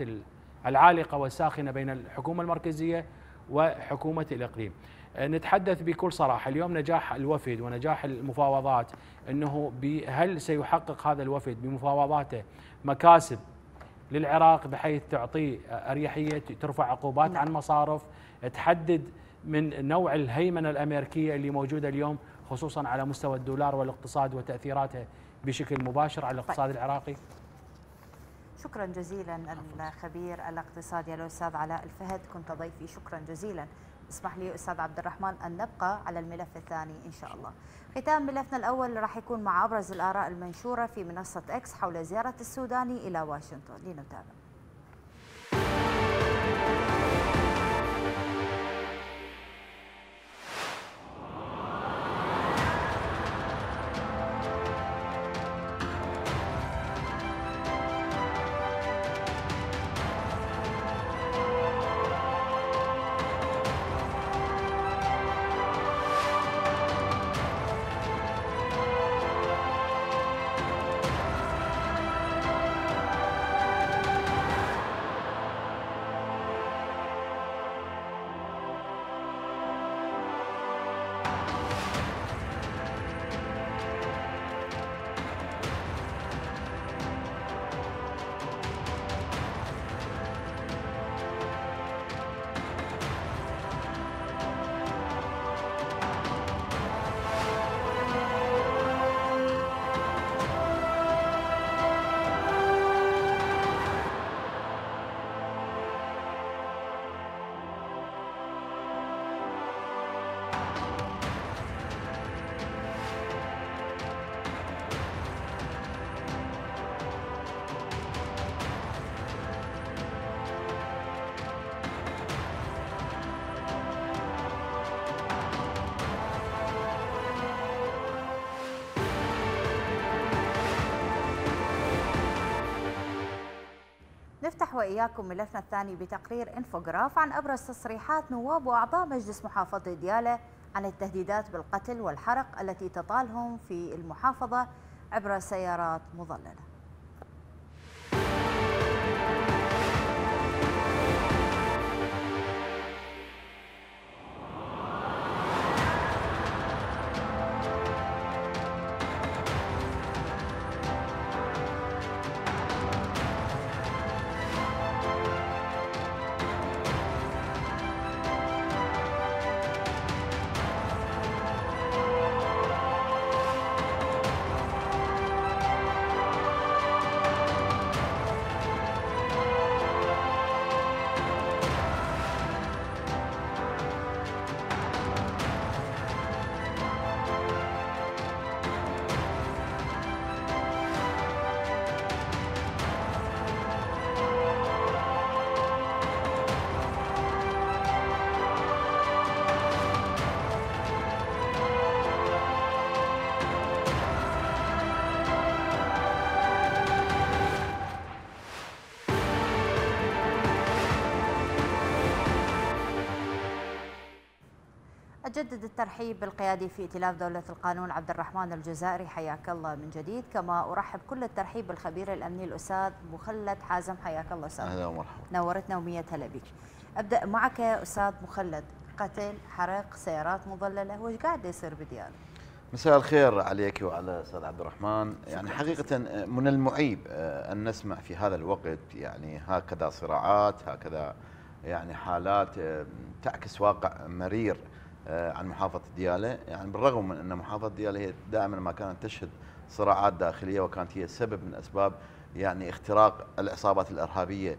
C: العالقة والساخنة بين الحكومة المركزية وحكومة الإقليم. نتحدث بكل صراحة اليوم نجاح الوفد ونجاح المفاوضات إنه هل سيحقق هذا الوفد بمفاوضاته مكاسب للعراق بحيث تعطيه أريحية ترفع عقوبات نعم. عن مصارف تحدد من نوع الهيمنة الأمريكية اللي موجودة اليوم خصوصا على مستوى الدولار والاقتصاد وتأثيراته بشكل مباشر على الاقتصاد طيب. العراقي.
A: شكرا جزيلا الخبير الاقتصادي الأستاذ علاء الفهد. كنت ضيفي. شكرا جزيلا. اسمح لي أستاذ عبد الرحمن أن نبقى على الملف الثاني إن شاء الله. ختام ملفنا الأول راح يكون مع أبرز الآراء المنشورة في منصة إكس حول زيارة السوداني إلى واشنطن. لنتابع. وإياكم ملفنا الثاني بتقرير انفوجراف عن أبرز تصريحات نواب وأعضاء مجلس محافظة ديالى عن التهديدات بالقتل والحرق التي تطالهم في المحافظة عبر سيارات مظللة. أجدد الترحيب بالقيادي في ائتلاف دولة القانون. عبد الرحمن الجزائري حياك الله من جديد. كما أرحب كل الترحيب بالخبير الأمني الأستاذ مخلد حازم. حياك الله أستاذ.
D: أهلا ومرحبا.
A: نورتنا ومية هلا بك أبدأ معك أستاذ مخلد. قتل حرق سيارات مظللة وش قاعد يصير بديار
D: مساء الخير عليك وعلى أستاذ عبد الرحمن. يعني حقيقة من المعيب آه، أن نسمع في هذا الوقت يعني هكذا صراعات هكذا يعني حالات آه، تعكس واقع مرير. آه، عن محافظة دياله يعني بالرغم من أن محافظة دياله هي دائما ما كانت تشهد صراعات داخلية وكانت هي سبب من أسباب يعني اختراق العصابات الإرهابية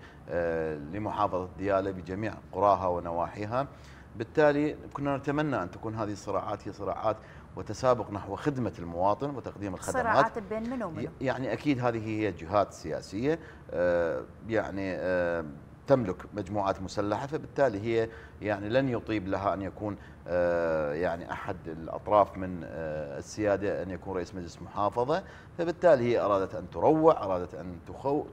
D: لمحافظة دياله بجميع قراها ونواحيها. بالتالي كنا نتمنى أن تكون هذه الصراعات هي صراعات وتسابق نحو خدمة المواطن وتقديم الخدمات.
A: صراعات بين منو؟
D: يعني أكيد هذه هي جهات سياسية آه، يعني آه، تملك مجموعات مسلحة فبالتالي هي يعني لن يطيب لها أن يكون آه، يعني أحد الأطراف من السيادة أن يكون رئيس مجلس محافظة. فبالتالي هي أرادت أن تروع أرادت أن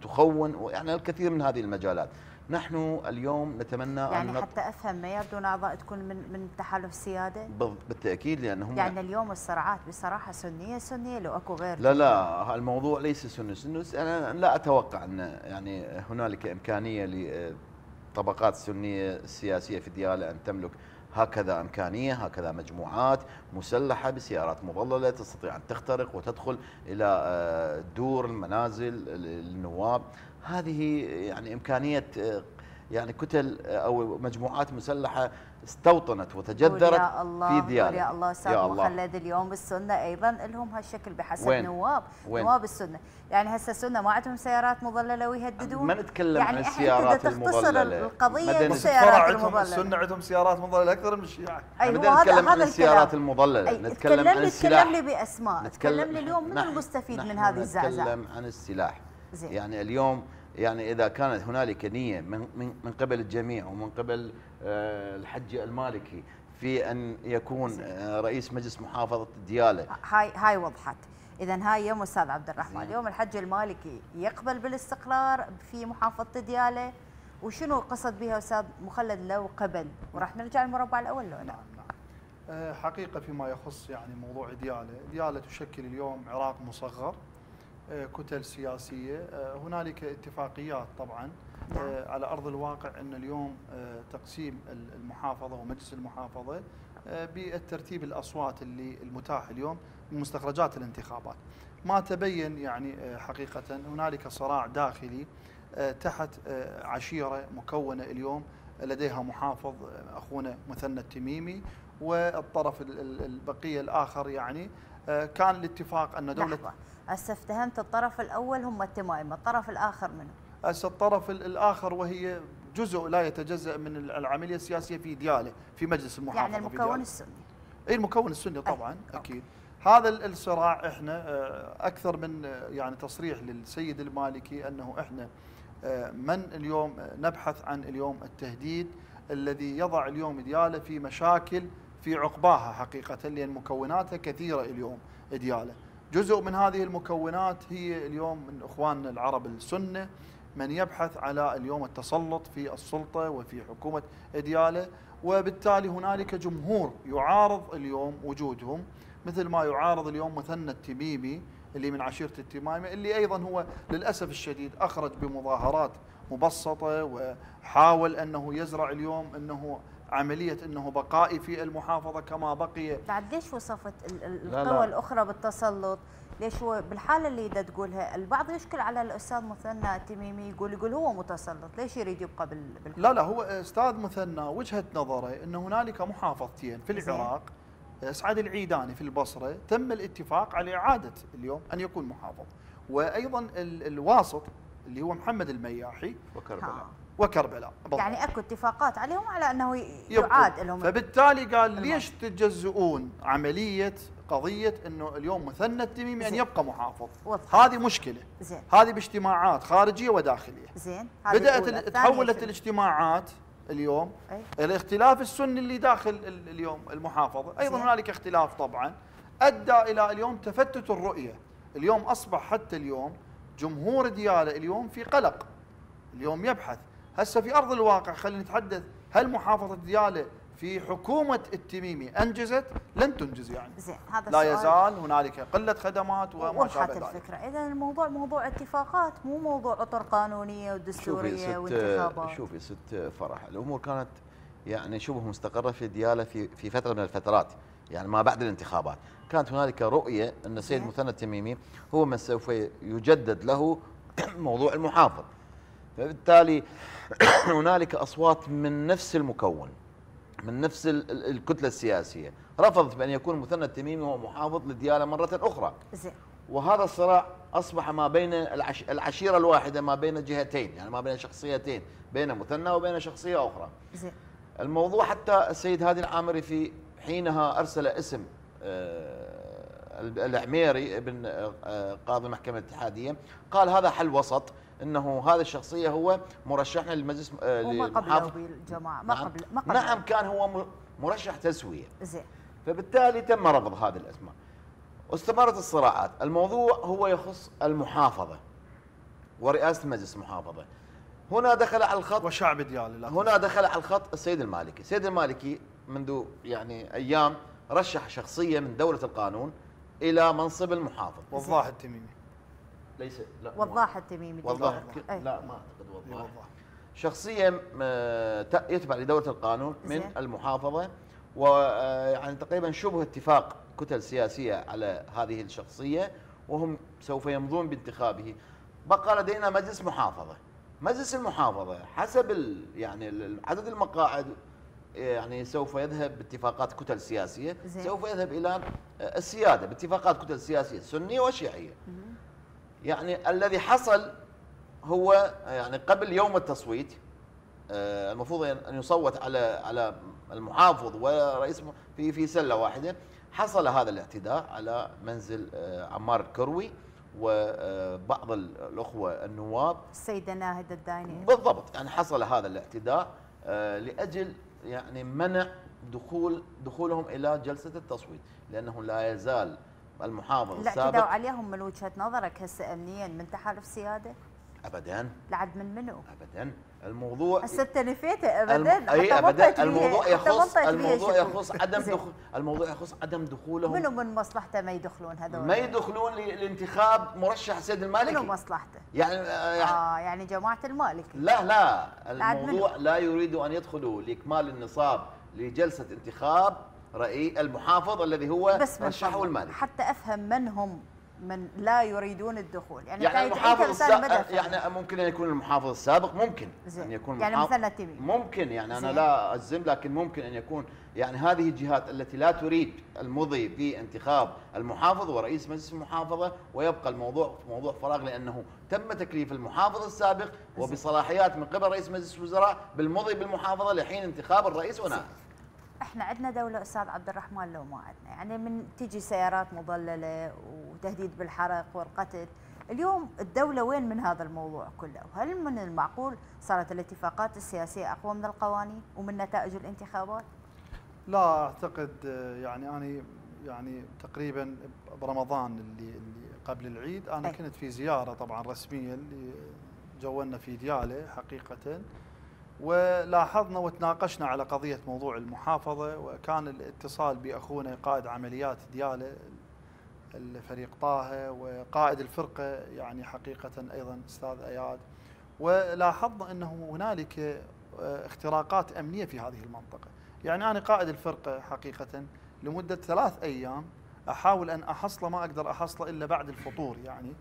D: تخون يعني الكثير من هذه المجالات. نحن اليوم نتمنى
A: يعني أن حتى أفهم ما يبدو أعضاء تكون من من تحالف السياده
D: بالتأكيد لأنهم
A: يعني اليوم الصراعات بصراحة سنية سنية لو أكو غير
D: لا لا الموضوع ليس سني سني أنا لا أتوقع أن يعني هنالك إمكانية لطبقات السنيه السياسيه في ديالى أن تملك هكذا إمكانية هكذا مجموعات مسلحة بسيارات مظللة تستطيع أن تخترق وتدخل إلى آه، دور المنازل النواب. هذه يعني إمكانية يعني كتل أو مجموعات مسلحة استوطنت وتجذرت
A: يا الله
D: في ديالى
A: يا الله أستاذ مخلد اليوم السنة أيضا لهم هالشكل بحسب وين؟ نواب وين؟ نواب السنة. يعني هسه السنة ما عندهم سيارات مظللة ويهددون.
D: ما نتكلم يعني عن السيارات المظللة.
A: يعني القضية بالسيارات المظللة.
B: السنة عندهم سيارات مظللة أكثر من الشيعه
A: أيوه هذا
D: نتكلم عن السيارات المظللة.
A: أي نتكلم عن السلاح. تكلم لي بأسماء. نتكلم لي اليوم من المستفيد من هذه الزعزعة.
D: نتكلم عن السلاح. زين. يعني اليوم يعني إذا كانت هنالك نية من من من قبل الجميع ومن قبل آه، الحج المالكي في أن يكون آه، رئيس مجلس محافظة ديالة.
A: هاي هاي وضحت. اذا هاي يوم أستاذ عبد الرحمن اليوم الحج المالكي يقبل بالاستقرار في محافظة ديالة. وشنو قصد بها أستاذ مخلد لو قبل؟ وراح نرجع المربع الأول لو لا؟ نعم نعم.
B: آه، حقيقة فيما يخص يعني موضوع ديالة ديالة تشكل اليوم عراق مصغر. كتل سياسية. آه، هنالك اتفاقيات طبعا. نعم. آه، على أرض الواقع أن اليوم تقسيم المحافظة ومجلس المحافظة بالترتيب الأصوات اللي المتاح اليوم من مستخرجات الانتخابات. ما تبين يعني حقيقة هنالك صراع داخلي تحت عشيرة مكونة اليوم لديها محافظ أخونا مثنى التميمي والطرف البقية الآخر يعني كان الاتفاق أن دولة لحظة.
A: هسه افتهمت الطرف الأول هم التمائم الطرف الآخر منه
B: هسه الطرف الآخر وهي جزء لا يتجزأ من العملية السياسية في دياله في مجلس المحافظة
A: يعني المكون السني
B: إي المكون السني طبعا أي. أكيد هذا الصراع إحنا آه، أكثر من آه، يعني تصريح للسيد المالكي أنه إحنا آه، من اليوم نبحث عن اليوم التهديد الذي يضع اليوم دياله في مشاكل في عقباها حقيقة لأن مكوناتها كثيرة اليوم دياله جزء من هذه المكونات هي اليوم من اخواننا العرب السنة من يبحث على اليوم التسلط في السلطة وفي حكومة دياله وبالتالي هنالك جمهور يعارض اليوم وجودهم مثل ما يعارض اليوم مثنى التميمي اللي من عشيرة التمامه اللي أيضا هو للأسف الشديد أخرج بمظاهرات مبسطة وحاول أنه يزرع اليوم أنه عملية إنه بقائي في المحافظة كما بقي
A: بعد ليش وصفت. القوى الأخرى بالتسلط؟ ليش هو بالحالة اللي دا تقولها البعض يشكل على الأستاذ مثنى التميمي يقول يقول هو متسلط، ليش يريد يبقى بال؟
B: لا لا هو أستاذ مثنى وجهة نظره إن هنالك محافظتين في. العراق اسعد العيداني في البصرة تم الاتفاق على إعادة اليوم أن يكون محافظ وأيضا ال- الواسط اللي هو محمد المياحي
D: وكربلاء.
B: وكربلاء بالضبط.
A: يعني أكو اتفاقات عليهم على
B: أنه.
A: يعاد لهم
B: فبالتالي قال. ليش تجزئون عملية قضية أنه اليوم مثنى التميمي
A: أن.
B: يبقى محافظ
A: وضح.
B: هذه مشكلة
A: زين
B: هذه باجتماعات خارجية وداخلية
A: زين بدأت
B: تحولت؟ الاجتماعات اليوم
A: أي.
B: الاختلاف السني اللي داخل ال- اليوم المحافظة أيضا
A: زين.
B: هنالك اختلاف طبعا أدى إلى اليوم تفتت الرؤية اليوم أصبح حتى اليوم جمهور ديالة اليوم في قلق اليوم يبحث هسه في أرض الواقع خلينا نتحدث هل محافظة دياله في حكومة التميمي أنجزت؟ لن تنجز يعني.
A: زين هذا
B: لا
A: السؤال.
B: يزال هنالك قلة خدمات وما
A: وضحت
B: شابه ذلك.
A: الفكرة، إذا الموضوع موضوع اتفاقات مو موضوع أطر قانونية
D: شوفي
A: ودستوريه
D: ست
A: وانتخابات.
D: شوفي ست فرح. الأمور كانت يعني شبه مستقرة في ديالة في في فترة من الفترات يعني ما بعد الانتخابات. كانت هنالك رؤية أن السيد. مثنى التميمي هو من سوف يجدد له (clears throat) موضوع المحافظ. فبالتالي (coughs) هنالك أصوات من نفس المكون من نفس ال- ال- الكتلة السياسية. رفضت بأن يكون مثنى التميمي هو محافظ لدياله مرة أخرى.
A: زين.
D: وهذا الصراع أصبح ما بين العش... العشيرة الواحدة ما بين جهتين يعني ما بين شخصيتين بين مثنى وبين شخصية أخرى.
A: زين.
D: الموضوع حتى السيد هادي العامري في حينها أرسل اسم آه، العميري ابن آه، قاضي المحكمه الاتحادية قال هذا حل وسط. إنه هذا الشخصية هو مرشحنا للمجلس آه،
A: وما قبله بالجماعه ما
D: نعم.
A: قبل ما قبله.
D: نعم كان هو مرشح تسوية.
A: زين.
D: فبالتالي تم رفض هذه الأسماء. واستمرت الصراعات. الموضوع هو يخص المحافظة ورئاسة مجلس المحافظه هنا دخل على الخط
B: وشعب دياله لا
D: هنا دخل على الخط السيد المالكي. السيد المالكي منذ يعني أيام رشح شخصية من دولة القانون إلى منصب المحافظ.
B: وضاح التميمي.
D: ليس لا
A: وضاح التميمي
D: وضاح. لا ما أعتقد وضاح شخصيه آه، يتبع لدوله القانون من. المحافظة ويعني تقريبا شبه اتفاق كتل سياسية على هذه الشخصية وهم سوف يمضون بانتخابه بقى لدينا مجلس محافظة مجلس المحافظة حسب ال يعني عدد المقاعد يعني سوف يذهب باتفاقات كتل
A: سياسية.
D: سوف يذهب إلى السيادة باتفاقات كتل سياسية سنية
A: وشيعية.
D: يعني الذي حصل هو يعني قبل يوم التصويت آه، المفروض ان يصوت على على المحافظ ورئيس في في سلة واحدة. حصل هذا الاعتداء على منزل آه، عمار الكروي وبعض الأخوة النواب.
A: السيدة ناهد الدايني.
D: بالضبط يعني حصل هذا الاعتداء آه، لأجل يعني منع دخول دخولهم إلى جلسة التصويت لأنه لا يزال المحافظ
A: الاعتداء
D: السابق
A: عليهم من وجهة نظرك هسه امنيا من تحالف سيادة؟
D: ابدا.
A: لعد من منو؟
D: ابدا. الموضوع
A: هسه أنت نفيته
D: الم...
A: ابدا
D: أي
A: حتى ما
D: ابدا الموضوع يخص الموضوع. يخص عدم. دخول الموضوع يخص عدم دخولهم.
A: منو من مصلحته ما يدخلون هذول؟
D: ما يدخلون لانتخاب مرشح سيد المالكي.
A: منو مصلحته؟
D: يعني آه، يعني
A: آه يعني جماعة المالكي.
D: لا لا. الموضوع لا يريد أن يدخلوا لإكمال النصاب لجلسة انتخاب. رئيس المحافظ الذي هو
A: بس
D: رشحه
A: فضلك،
D: المالكي
A: حتى أفهم من هم من لا يريدون الدخول يعني,
D: يعني المحافظ السابق. يعني ممكن أن يكون المحافظ السابق ممكن
A: زين.
D: ان يكون
A: يعني مثلا التميمي.
D: ممكن يعني
A: أنا.
D: لا أجزم لكن ممكن أن يكون يعني هذه الجهات التي لا تريد المضي في انتخاب المحافظ ورئيس مجلس المحافظة ويبقى الموضوع موضوع فراغ لأنه تم تكليف المحافظ السابق وبصلاحيات من قبل رئيس مجلس الوزراء بالمضي بالمحافظة لحين انتخاب الرئيس ونائب
A: إحنا عندنا دولة أستاذ عبد الرحمن لو ما عندنا يعني من تجي سيارات مضللة وتهديد بالحرق والقتل. اليوم الدولة وين من هذا الموضوع كله؟ وهل من المعقول صارت الاتفاقات السياسية أقوى من القوانين ومن نتائج الانتخابات؟
B: لا أعتقد يعني أنا يعني تقريبا برمضان اللي اللي قبل العيد أنا
A: أي.
B: كنت في زيارة طبعا رسميه جولنا في دياله حقيقة. ولاحظنا وتناقشنا على قضية موضوع المحافظة وكان الاتصال بأخونا قائد عمليات ديالة الفريق طه وقائد الفرقة يعني حقيقة أيضا أستاذ أياد. ولاحظنا أنه هنالك آه، اختراقات أمنية في هذه المنطقة، يعني أنا قائد الفرقة حقيقة لمدة ثلاث أيام أحاول أن احصله ما أقدر احصله إلا بعد الفطور يعني.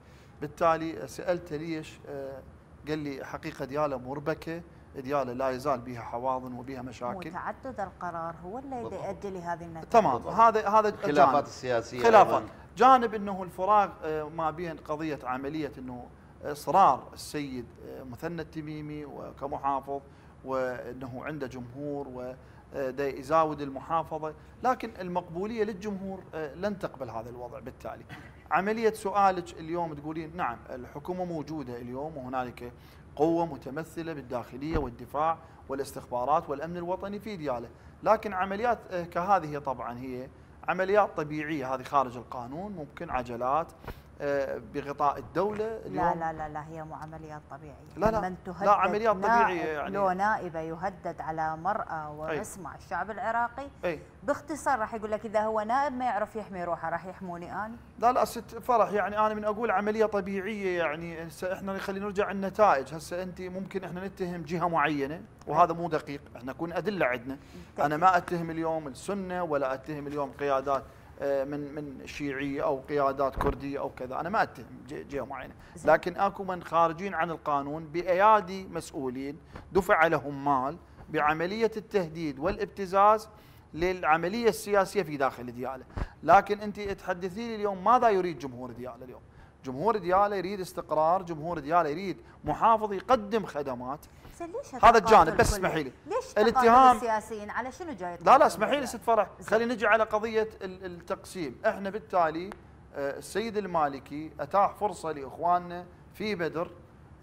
B: بالتالي سالته ليش آه، قال لي حقيقة ديالة مربكة دياله لا يزال بها حواضن وبها مشاكل.
A: متعدد القرار هو اللي يؤدي لهذه النتائج.
B: تمام. هذا هذا
D: الخلافات
B: جانب.
D: السياسيه
B: خلافات. جانب إنه الفراغ آه، ما بين قضية عملية إنه إصرار السيد آه، مثنى التميمي وكمحافظ وإنه عنده جمهور و آه، يزاود المحافظة، لكن المقبولية للجمهور لن تقبل هذا الوضع بالتالي. عملية سؤالك اليوم تقولين نعم الحكومة موجودة اليوم وهنالك قوة متمثلة بالداخلية والدفاع والاستخبارات والأمن الوطني في دياله، لكن عمليات آه، كهذه طبعا هي عمليات طبيعية. هذه خارج القانون ممكن عجلات. بغطاء الدولة
A: لا
B: اليوم؟
A: لا لا لا هي مو عمليات طبيعية.
B: لا لا.
A: من تهدد
B: لا، عمليات طبيعية يعني.
A: لو نائبة يهدد على مرأة ومسمع الشعب العراقي.
B: أي.
A: باختصار راح يقول لك إذا هو نائب ما يعرف يحمي روحه راح يحموني أنا؟
B: لا لا ست فرح يعني أنا من أقول عملية طبيعية يعني. هسه إحنا خلينا نرجع النتائج. هسه أنت ممكن إحنا نتهم جهة معينة وهذا مو دقيق. إحنا نكون أدلة عندنا. أنا ما أتهم اليوم السنة ولا أتهم اليوم قيادات. آه، من من شيعيه أو قيادات كردية أو كذا أنا ما اتهم جهه معينه. لكن أكو من خارجين عن القانون بأيادي مسؤولين دفع لهم مال بعملية التهديد والابتزاز للعملية السياسية في داخل ديالة، لكن انت تحدثي لي اليوم ماذا يريد جمهور ديالة اليوم؟ جمهور دياله يريد استقرار، جمهور دياله يريد محافظ يقدم خدمات،
A: ليش
B: هذا الجانب، بس؟ اسمحي لي.
A: ليش
B: الاتهام-
A: السياسيين على شنو جاي
B: لا لا اسمحي لي؟ ست فرح. خلينا نجي على قضية ال- التقسيم إحنا بالتالي آه، السيد المالكي أتاح فرصة لإخواننا في بدر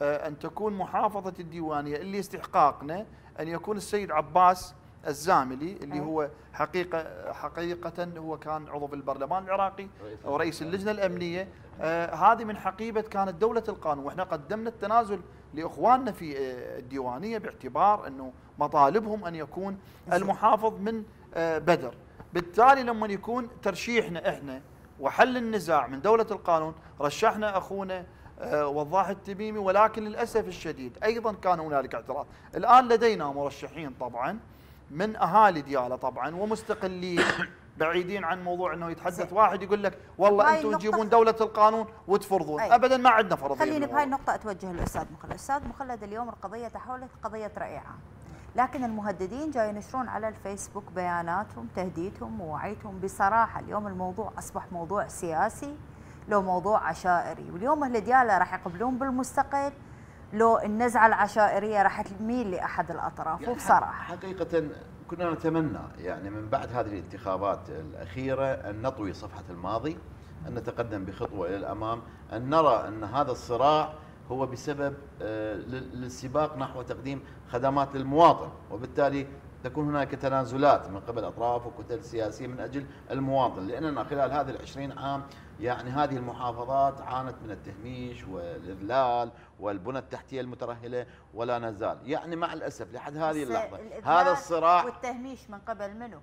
B: آه، أن تكون محافظة الديوانية اللي استحقاقنا أن يكون السيد عباس الزاملي اللي. هو حقيقة حقيقة هو كان عضو بالبرلمان العراقي
D: رئيس
B: ورئيس اللجنة الأمنية. آه هذه من حقيبة كانت دولة القانون. وإحنا قدمنا التنازل لإخواننا في آه الديوانية باعتبار إنه مطالبهم أن يكون. المحافظ من آه بدر. بالتالي لما يكون ترشيحنا إحنا وحل النزاع من دولة القانون رشحنا أخونا وضاح التميمي. ولكن للأسف الشديد أيضا كان هنالك اعتراض. الآن لدينا مرشحين طبعا. من أهالي ديالة طبعا ومستقلين. (coughs) بعيدين عن موضوع إنه يتحدث. واحد يقول لك والله
A: أنتم
B: تجيبون دولة القانون وتفرضون.
A: أي.
B: ابدا ما عندنا فرضية
A: خليني. بهاي النقطة أتوجه للأستاذ مخلد، الأستاذ مخلد اليوم القضية تحولت قضية رأي عام، لكن المهددين جاي ينشرون على الفيسبوك بياناتهم تهديدهم ووعيتهم بصراحة اليوم الموضوع أصبح موضوع سياسي لو موضوع عشائري، واليوم أهل ديالة راح يقبلون بالمستقل. لو النزعة العشائرية راح تميل لأحد الأطراف
D: يعني
A: وبصراحة.
D: حقيقة كنا نتمنى يعني من بعد هذه الانتخابات الأخيرة أن نطوي صفحة الماضي أن نتقدم بخطوة إلى الأمام أن نرى أن هذا الصراع هو بسبب آه، لل- للسباق نحو تقديم خدمات للمواطن وبالتالي تكون هناك تنازلات من قبل أطراف وكتل سياسية من أجل المواطن لأننا خلال هذه العشرين عام يعني هذه المحافظات عانت من التهميش والإذلال والبنى التحتية المترهلة ولا نزال يعني مع الأسف لحد هذه اللحظة هذا الصراع
A: والتهميش من قبل منو؟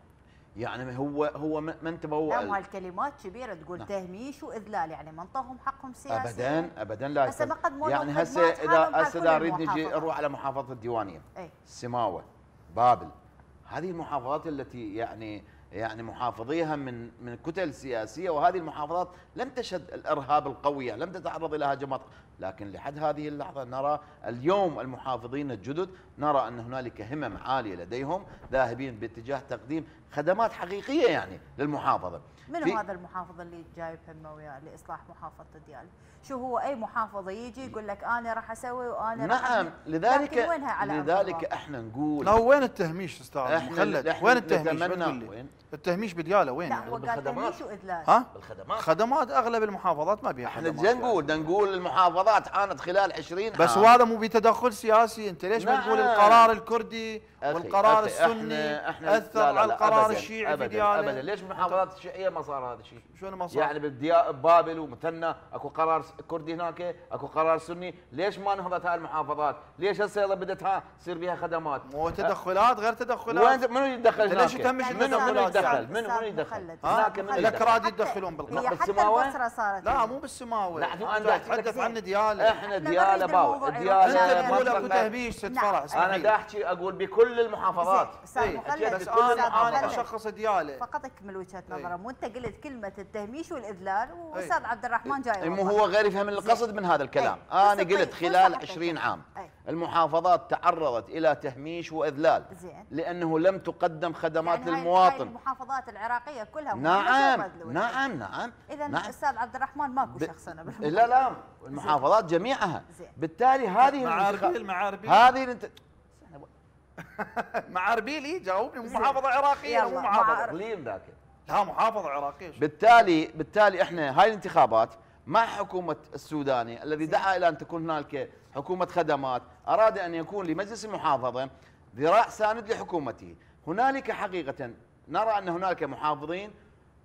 D: يعني هو هو ما ما انتبهوا
A: لا
D: ال-
A: مو هالكلمات كبيرة تقول
D: نعم.
A: تهميش وإذلال يعني منطقهم حقهم سياسي
D: ابدا ابدا لا
A: هسه
D: يعني هسه اذا هسه نريد نجي. نروح على محافظة الديوانية
A: اي
D: السماوه بابل هذه المحافظات التي يعني يعني محافظيها من من كتل سياسية وهذه المحافظات لم تشهد الإرهاب القوي لم تتعرض إلى هجمات. لكن لحد هذه اللحظة نرى اليوم المحافظين الجدد نرى أن هنالك همم عالية لديهم ذاهبين باتجاه تقديم خدمات حقيقية يعني للمحافظة
A: منو
D: في-
A: هذا المحافظ اللي جايب همه وياه لإصلاح محافظة ديالي؟ شو هو أي محافظة يجي يقول لك أنا راح أسوي وأنا راح
D: نعم
A: أعمل.
D: لذلك
A: وينها على
D: لذلك؟ إحنا نقول
B: لا وين التهميش أستاذ
D: إحنا
B: مخلد
D: إحنا
B: وين التهميش
D: وين
B: التهميش بديالة وين
A: لا
B: يعني؟
A: هو قال
D: بالخدمات.
A: تهميش واذلال
B: ها
D: الخدمات
B: خدمات أغلب المحافظات ما بيها
D: إحنا
B: خدمات
D: زين نقول بدنا نقول المحافظات عانت خلال 20 عام
B: بس وهذا مو بتدخل سياسي أنت ليش ما
D: نعم.
B: تقول القرار الكردي والقرار
D: أخي،
B: السني
D: إحنا-
B: أثر
D: لا لا
B: على
D: لا
B: القرار القرار
D: أبداً
B: الشيعي في
D: ابدا
B: دياله
D: ابدا ليش بالمحافظات الشيعية ما صار هذا الشيء؟
B: شلون ما صار؟
D: يعني بالديا بابل ومثنى أكو قرار كردي هناك أكو قرار سني ليش ما نهضت هاي المحافظات؟ ليش هسه يلا بدت ها تصير بها خدمات؟
B: مو تدخلات غير تدخلات
D: وين منو يتدخل هناك؟
B: ليش تهمش
D: منو منو يتدخل؟
B: يعني؟
D: منو منو يتدخل؟
A: مخلد.
D: هناك منو
A: حتى-
B: يتدخلون
A: هي
B: بالقضاء
A: حتى
D: بالسماوة؟
A: البصرة صارت
B: لا. مو بالسماوي
D: في عندك-
B: اتحدث عن دياله
A: إحنا
D: ديالة باو
B: ديالة
A: أنت
B: تقول
D: أكو
B: تهميش ست
A: نعم.
B: فرح أنا
D: دا أحكي أقول بكل المحافظات
A: أستاذ
B: إيه،
A: مخلد
B: بس أنا
A: أنا.
B: اشخص دياله
A: فقط اكمل وجهة
B: إيه.
A: نظره مو انت قلت كلمة التهميش والإذلال وأستاذ عبد الرحمن جاي
D: إيه، مو. هو غير يفهم القصد من هذا الكلام
A: إيه.
D: أنا
A: فرصة
D: قلت
A: طيب،
D: خلال
A: فرصة
D: 20
A: حتى
D: عام
A: إيه.
D: المحافظات تعرضت إلى تهميش وإذلال
A: زين.
D: لأنه لم تقدم خدمات
A: يعني هاي
D: للمواطن
A: المحافظات العراقية كلها
D: نعم نعم نعم
A: اذا
D: نعم.
A: أستاذ عبد الرحمن ماكو شخص أنا.
D: لا لا المحافظات جميعها. بالتالي هذه
B: مع
D: الانتخاب-
B: اربيل مع اربيل
D: هذه. (laughs)
B: مع اربيل إيه، جاوبني مو. محافظة عراقية مو محافظة
A: مع-
D: اقليم ذاك
B: لا محافظة عراقية؟
D: بالتالي بالتالي إحنا هاي الانتخابات مع حكومة السوداني الذي دعا إلى أن تكون هنالك حكومة خدمات أراد أن يكون لمجلس المحافظة ذراع ساند لحكومته هنالك حقيقة نرى أن هنالك محافظين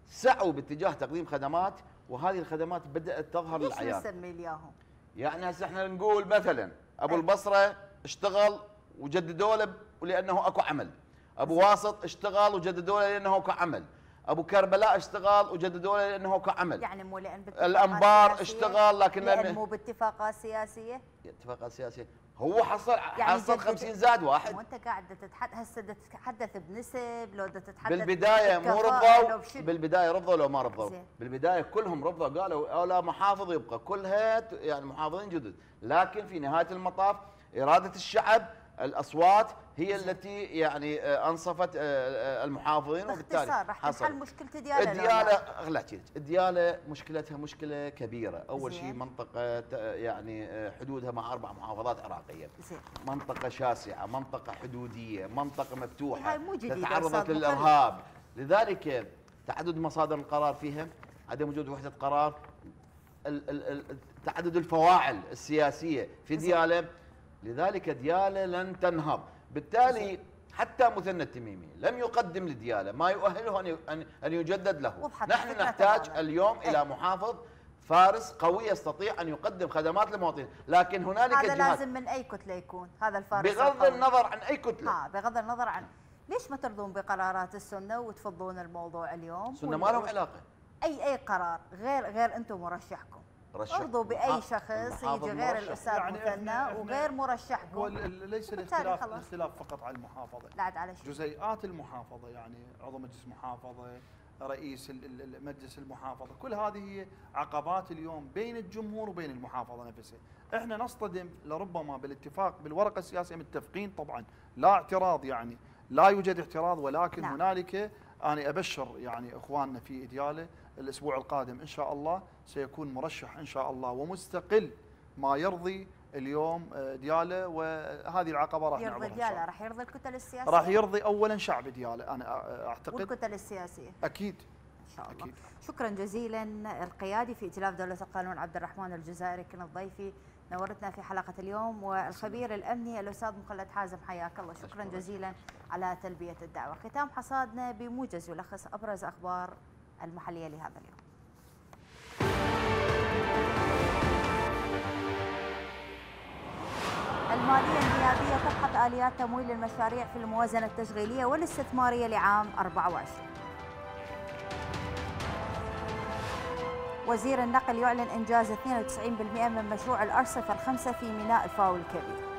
D: سعوا باتجاه تقديم خدمات وهذه الخدمات بدأت تظهر
A: ليش
D: للعيان
A: نسمي الياهم؟
D: يعني هسه إحنا نقول مثلا أبو
A: أي.
D: البصرة اشتغل وجددوا له ولأنه أكو عمل. أبو واسط اشتغل وجددوا له لأنه أكو عمل. أبو كربلاء اشتغل وجددوا له لأنه أكو عمل.
A: يعني مو
D: لأن
A: الأنبار؟
D: اشتغل لكن لأن
A: مو باتفاقات سياسية؟
D: اتفاقات سياسية. هو حصل
A: يعني
D: حصل
A: جدد-
D: 50 زاد واحد.
A: مو أنت قاعد تتحدث هسه تتحدث بنسب لو تتحدث
D: بالبداية مو رضوا؟ بالبداية رضوا لو ما رضوا. بالبداية كلهم رضوا قالوا لا محافظ يبقى. كلها يعني محافظين جدد. لكن في نهاية المطاف إرادة الشعب الأصوات هي التي يعني آه، أنصفت آه، آه، المحافظين وبالتالي
A: راح
D: حصل.
A: تنحل مشكلة دياله لو لا؟
D: مشكلتها مشكلة كبيرة أول
A: زين.
D: شيء منطقة ت- يعني حدودها مع أربع محافظات عراقية
A: زين
D: منطقة مفتوحة
A: هاي مو جديدة
D: تتعرضت
A: أستاذ
D: للإرهاب لذلك تعدد مصادر القرار فيها عدم وجود وحدة قرار تعدد الفواعل السياسية في
A: زين.
D: لذلك ديالة لن تنهض. بالتالي حتى مثنى التميمي لم يقدم لديالة ما يؤهله أن يجدد له. نحن نحتاج. اليوم
A: إيه.
D: إلى محافظ فارس قوي يستطيع أن يقدم خدمات للمواطنين. لكن هنالك
A: هذا
D: جهات
A: لازم من أي كتلة يكون هذا الفارس
D: بغض
A: القوي.
D: النظر عن أي كتلة.
A: ها بغض النظر عن ليش ما ترضون بقرارات السنة وتفضون الموضوع اليوم؟
D: سنة ما لهم علاقة.
A: اي أي قرار؟ غير غير أنتم مرشحكم
D: رشح.
A: أرضوا
D: بأي
A: شخص يجي غير. الأستاذ
B: يعني
A: مثنى وغير
B: هو
A: مرشحكم
B: ال- ليس الاختلاف
A: خلاص.
B: الاختلاف فقط على المحافظة.
A: بعد على شيء.
B: جزيئات المحافظة يعني عضو مجلس محافظة رئيس ال- ال- ال- مجلس المحافظة كل هذه هي عقبات اليوم بين الجمهور وبين المحافظة نفسها. إحنا نصطدم لربما بالاتفاق بالورقة السياسية متفقين طبعا. لا اعتراض يعني. لا يوجد اعتراض ولكن
A: نعم.
B: هنالك أنا أبشر يعني إخواننا في إدياله الأسبوع القادم إن شاء الله سيكون مرشح إن شاء الله ومستقل ما يرضي اليوم آه، ديالة وهذه العقبة راح
A: يرضي
B: إن الله.
A: راح يرضي الكتل السياسية؟
B: راح يرضي اولا شعب ديالة أنا أعتقد.
A: والكتل السياسية؟
B: أكيد.
A: إن شاء الله.
B: أكيد.
A: شكرا جزيلا القيادي في ائتلاف دولة القانون عبد الرحمن الجزائري كنت ضيفي نورتنا في حلقة اليوم والخبير الأمني الأستاذ مخلد حازم حياك الله. شكرا. جزيلا على تلبية الدعوة. ختام حصادنا بموجز يلخص أبرز أخبار المحلية لهذا اليوم. المالية النيابية تبحث آليات تمويل المشاريع في الموازنة التشغيلية والاستثمارية لعام 24 وزير النقل يعلن إنجاز 92% من مشروع الأرصفة الخمسة في ميناء الفاو الكبير.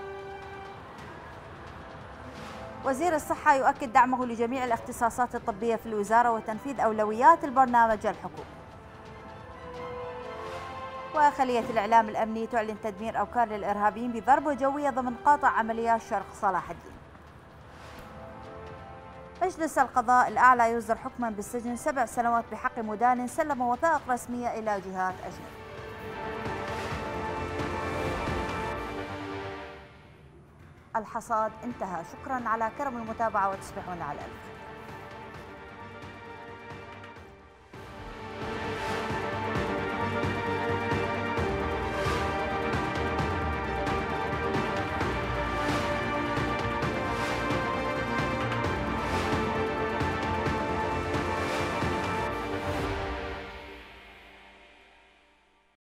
A: وزير الصحة يؤكد دعمه لجميع الاختصاصات الطبية في الوزارة وتنفيذ أولويات البرنامج الحكومي. وخلية الإعلام الأمني تعلن تدمير أوكار للإرهابيين بضربة جوية ضمن قاطع عمليات شرق صلاح الدين. مجلس القضاء الأعلى يصدر حكما بالسجن سبع سنوات بحق مدان سلم وثائق رسمية إلى جهات أجنبية. الحصاد انتهى. شكرا على كرم المتابعة وتصبحون على الألف